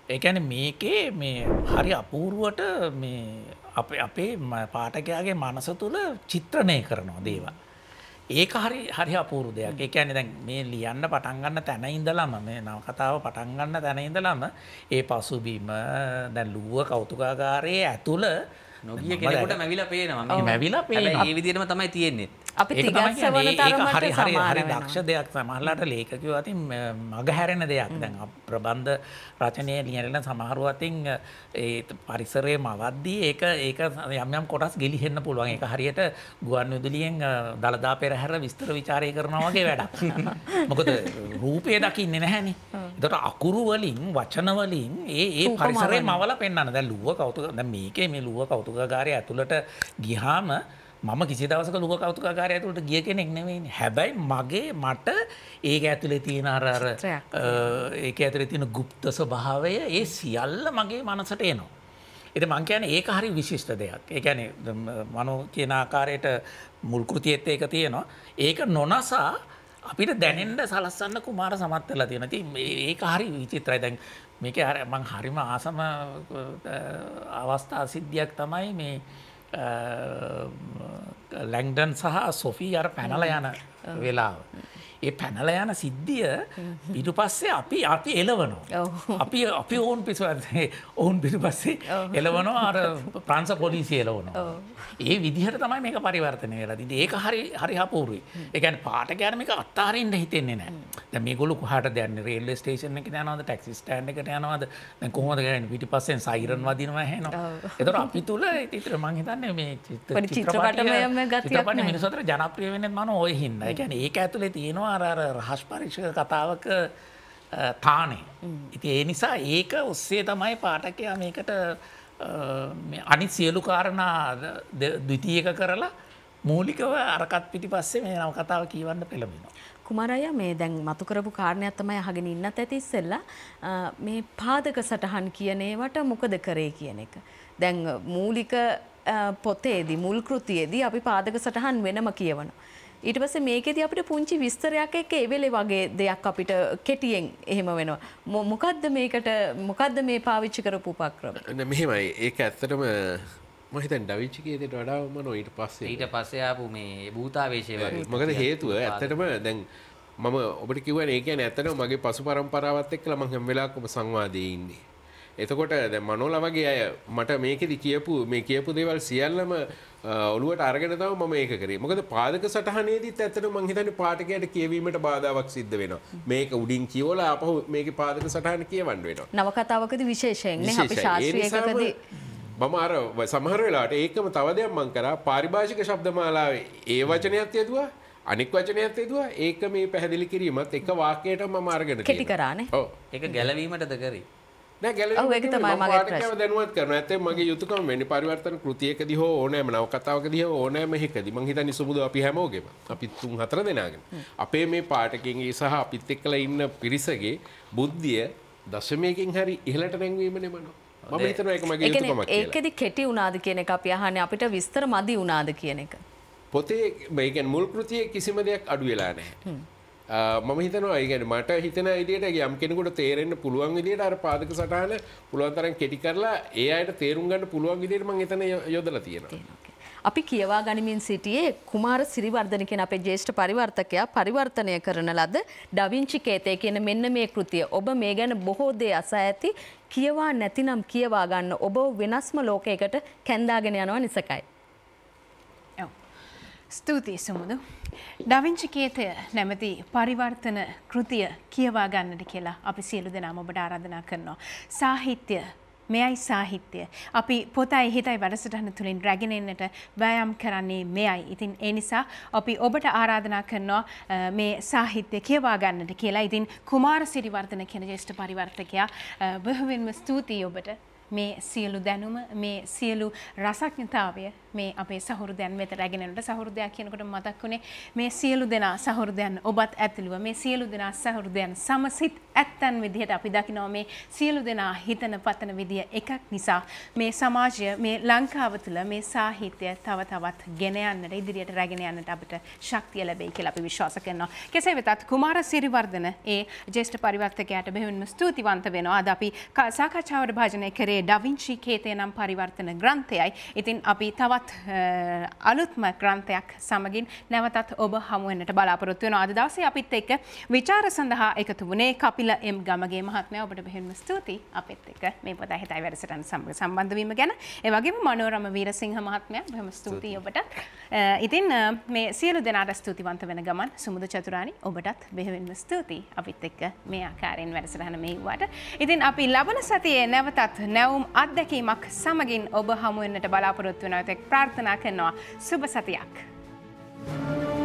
ඒ කියන්නේ මේකේ මේ හරි අපූර්වට මේ අපේ අපේ ම- පාඨකයාගේ මනස තුළ චිත්‍රණය කරනවා දේවල්. ඒක හරි හරි අපූරු දෙයක්. ඒ කියන්නේ දැන් මේ ලියන්න පටන් ගන්න තැන ඉඳලම මේ නවකතාව පටන් ගන්න තැන ඉඳලම ඒ පසුබිම දැන් ලුව කෞතුකාගාරයේ ඇතුළ නොගිය කෙනෙකුට මැවිලා පේනවා. මැවිලා පේනවා. හැබැයි ඒ විදිහටම තමයි තියෙන්නේ. අපි හරි හරි හරි. දක්ෂ දෙයක් සමහරලාට ලේඛකයෝ අතින් මග හැරෙන දෙයක්. දැන් ප්‍රබන්ධ රචනයේ ලියන සමහරව අතින් ඒ පරිසරයේ මවද්දී ඒක ඒක යම් යම් කොටස් ගිලිහෙන්න පුළුවන්. ඒක හරියට ගුවන් විදුලියෙන් අ, දළදා පෙරහැර විස්තර ਵਿਚාරය කරනවා වගේ වැඩක්. මොකද රූපය දකින්නේ නැහැනේ. දට අකුරු වලින් වචන වලින් ඒ ඒ පරිසරය මවල පෙන්න්න. දැ ලුව කවතු මේකේ මේ ලුව කෞතුකාරය ඇතුළට ගිහාම මම කිසි දවසක ලුව කෞතුකාරය ඇතුළට ගිය කෙනෙක් නෙවෙයි හැබැයි මගේ මට ඒක ඇතුළේ තියෙන අරර ඒක ඇතුළේ තියෙන ගුප්ත ස්වභාවය ඒ සියල්ල මගේ මනසට එනවා. එති මංකයන ඒක හරි විශිෂ්ට දෙයක්. ඒැන මනු කියන ආකාරයට මුල්කෘතියත් ඒක තියෙනවා. ඒක නොනසා අපිට දැනෙන්න සලස්සන්න කුමාර සමත් වෙලා තියෙනවා. ඉතින් මේ- ඒක හරි විචිත්‍රයි. දැන් මේකේ හරි මං හරිම ආසම අවස්ථා සිද්ධියක් තමයි මේ ලැංඩන් සහ සොෆී අර පැනල යන වෙලාව. ඒ පැනල යන සිද්ධිය පිටු පස්සේ අපි අපි එලවනවා. අපි අපි ඔවුන් පිස ඔවුන් පිටු පස්සේ එලවනවා අර ප්‍රංස පොලිසිය එලවනවා. ඒ විදිහට තමයි මේක පරිවර්තනය වෙලා තින්නේ. ඒක හරි හරි අපූර්වයි. ඒ කියන්නේ පාඨකයාට මේක අත්හරින්න හිතෙන්නේ නැහැ. දැන් මේගොල්ලෝ කොහාටද යන්නේ? රේල්වේ ස්ටේෂන් එකට යනවද? ටැක්සි ස්ටෑන්ඩ් එකට යනවද? දැන් කොහොමද ගන්නේ? පිටිපස්සෙන් සයිරන් වදිනවා ඇහෙනවා. ඒතකොට අපි තුල ඉතින් මං හිතන්නේ මේ චිත්‍ර පොඩි චිත්‍රපටමයම ගතියක් චිත්‍රපටි නැහැ. මිනිස්සුන්ට ජනප්‍රිය වෙන්නේ මම ওই හින්දා. ඒ කියන්නේ ඒක ඇතුලේ තියෙනවා අර අර රහස් පරීක්ෂක කතාවක අ, තානේ. ඉතින් ඒ නිසා ඒක ඔස්සේ තමයි පාඨකයා මේකට අ, මේ අනිත් සියලු කාරණා ද- ද- ද්විතීයක කරලා මූලිකව අරකත් පිටිපස්සේ මේ නව කතාව කියවන්න පෙළඹෙනවා. කුමාරය මේ දැන් මතු කරපු කාරණයක් තමයි අහගෙන ඉන්නත් ඇති ඉස්සෙල්ලා අ, මේ පාදක සටහන් කියන ඒවට මොකද කරේ කියන එක. දැන් මූලික අ, පොතේදී මුල් කෘතියේදී අපි පාදක සටහන් වෙනම කියවනවා. ඊට පස්සේ මේකෙදී අපිට පුංචි විස්තරයක් එක්ක ඒ වෙලේ වගේ දෙයක් අපිට කෙටියෙන් එහෙම වෙනවා. මොකද්ද මේකට මොකද්ද මේ පාවිච්චි කරපු උපක්‍රම? නෑ, මෙහෙමයි ඒක ඇත්තටම මහිතන් ඩවිච්චිකේතට වඩාම නො ඊට පස්සේ ඊට පස්සේ ආපු මේ භූතාවේශය වගේ මොකද හේතුව ඇත්තටම දැන් මම ඔබට කිවන ඒක ඇත්තන මගේ පසු පරම්පරාවත් එක්කල මං හැම වෙලාවකම සංවාදයේ ඉන්නේ. එතකොට දැන් මනෝල වගේ අය මට මේකෙදි කියපු මේ කියපු දේවල් සියල්ලම අ, ඔළුවට අරගෙන තමයි මම ඒක කරේ. මොකද පාදක සටහනේදීත් ඇත්තට මං හිතන්නේ පාඨකයාට කියවීමට බාධාවක් සිද්ධ වෙනවා. මේක උඩින් කියවලා ආපහු මේකේ පාදක සටහන කියවන්න වෙනවා. නවකතාවකදී විශේෂයෙන් නේ අපි ශාස්ත්‍රීයකදී මම අර සමහර වෙලාවට ඒකම තව දෙයක් මං කරා පාරිභාෂික ශබ්දමාලාවේ ඒ වචනයත් යෙදුවා අනික් වචනයත් යෙදුවා ඒක මේ පැහැදිලි කිරීමත් එක වාක්‍යයට මම අරගෙන කෙටි. කරානේ. ඔව්. ඒක ගැලවීමටද කරේ දැනුවත් කරනවා. ඇත්තටම මගේ යුතුයකම වෙන්නේ පරිවර්තන කෘතියකදී හෝ ඕනෑම නවකතාවකදී ඕනෑම එකකදී. මං හිතන්නේ සුමුදු අපි හැමෝගෙම අපි තුන් හතර දෙනාගෙන. අපේ මේ පාඨකයන්ගේ සහ අපිත් එක්කලා ඉන්න පිරිසගේ බුද්ධිය දශමයකින් හරි කියන්නේ යුතුයකමක් කියලා. ඒකෙදි කෙටි වුණාද කියන එක අපි අහන්නේ. අපිට විස්තර මදි වුණාද කියන එක. පොතේ මේ කියන්නේ මුල් කෘතියේ කිසිම දෙයක් අඩු වෙලා නැහැ. ආ, මම හිතනවා ඒ කියන්නේ මට හිතෙන විදිහට යම් කෙනෙකුට තේරෙන්න පුළුවන් විදිහට අර පාදක සටහන පුළුවන් තරම් කෙටි කරලා ඒ අයට තේරුම් ගන්න පුළුවන් විදිහට මම එතන යො- යොදලා තියෙනවා. අපි කියවා ගනිමින් සිටියේ කුමාර සිරිවර්ධන කියන අපේ ජ්‍යෙෂ්ඨ පරිවර්තකයා පරිවර්තනය කරන ලද ඩවින්චි කේතය කියන මෙන්න මේ කෘතිය. ඔබ මේ ගැන බොහෝ දේ අසා ඇති කියවා නැතිනම් කියවා ගන්න ඔබ වෙනස්ම ලෝකයකට කැන්දාගෙන යනවා නිසකයි. ඔව්. ස්තුතියි සුමුදු. ඩවිංචි කේතය නැමති පරිවර්තන කෘතිය කියවා ගන්නට කියලා අපි සියලු දෙනාම ඔබට ආරාධනා කරනවා. සාහිත්‍ය මෙයයි සාහිත්‍යය. අපි පොතයි හිතයි වැඩසටහන තුළින් රැගෙනෙන්නට වෑයම් කරන්නේ මෙයයි. ඉතින් ඒ නිසා අපි ඔබට ආරාධනා කරනවා අ, මේ සාහිත්‍ය කියවා ගන්නට කියලා. ඉතින් කුමාර සිරිවර්ධන කියන ජේෂ්ඨ පරිවර්තකයා අ, බොහොමින්ම ස්තුතියි ඔබට. මේ සියලු දැනුම මේ සියලු රසඥතාවය මේ අපේ සහෘදයන් වෙත රැගෙනට සහෘදයක් කියනකොට මතක් වුණේ මේ සියලු දෙනා සහෘදයන් ඔබත් ඇතුළුව මේ සියලු දෙනා සහෘදයන් සමසිත ඇත්තන් විදිහට අපි දකිනවා මේ සියලු දෙනා හිතන පතන විදිය එකක් නිසා මේ සමාජය මේ ලංකාව තුළ මේ සාහිත්‍යය තව තවත් ගෙන යන්නට ඉදිරියට රැගෙන යන්නට අපිට ශක්තිය ලැබෙයි කියලා අපි විශ්වාස කරනවා. කෙසේ වෙතත් කුමාර සිරිවර්ධන ඒ ජේෂ්ඨ පරිවර්තකයාට බෙහෙවින්ම ස්තුතිවන්ත වෙනවා. අද අපි ක- සාකච්ඡාවට භාජනය කරේ ඩවින්චි කේතය නම් පරිවර්තන ග්‍රන්ථයයි. ඉතින් අපි තවත් අ, අලුත්ම ග්‍රන්ථයක් සමගින් නැවතත් ඔබ හමු වෙන්නට බලාපොරොත්තු වෙනවා. අද දවසේ අපිත් එක්ක විචාර සඳහා එකතු වුණේ කපිල එම් ගමගේ මහත්මයා. ඔබට බෙහෙවින්ම ස්තුතියි අපිත් එක්ක මේ පොත හිතයි වැඩසටහන සමග සම්බන්ධ වීම ගැන. ඒ වගේම මනෝරම වීරසිංහ මහත්මයා බොහොම ස්තුතියි ඔබට. ඉතින් මේ සියලු දෙනාට ස්තුතිවන්ත වෙන ගමන් සුමුදු චතුරානි ඔබටත් බෙහෙවින්ම ස්තුතියි අපිත් එක්ක මේ ආකාරයෙන් වැඩසටහන මෙහෙව්වට. ඉතින් අපි ලබන සතියේ නැවතත් නැවුම් අත්දැකීමක් සමගින් ඔබ හමු වෙන්නට බලාපොරොත්තු වෙනවා. ප්‍රාර්ථනා කරනවා සුබ සතියක්. Thank you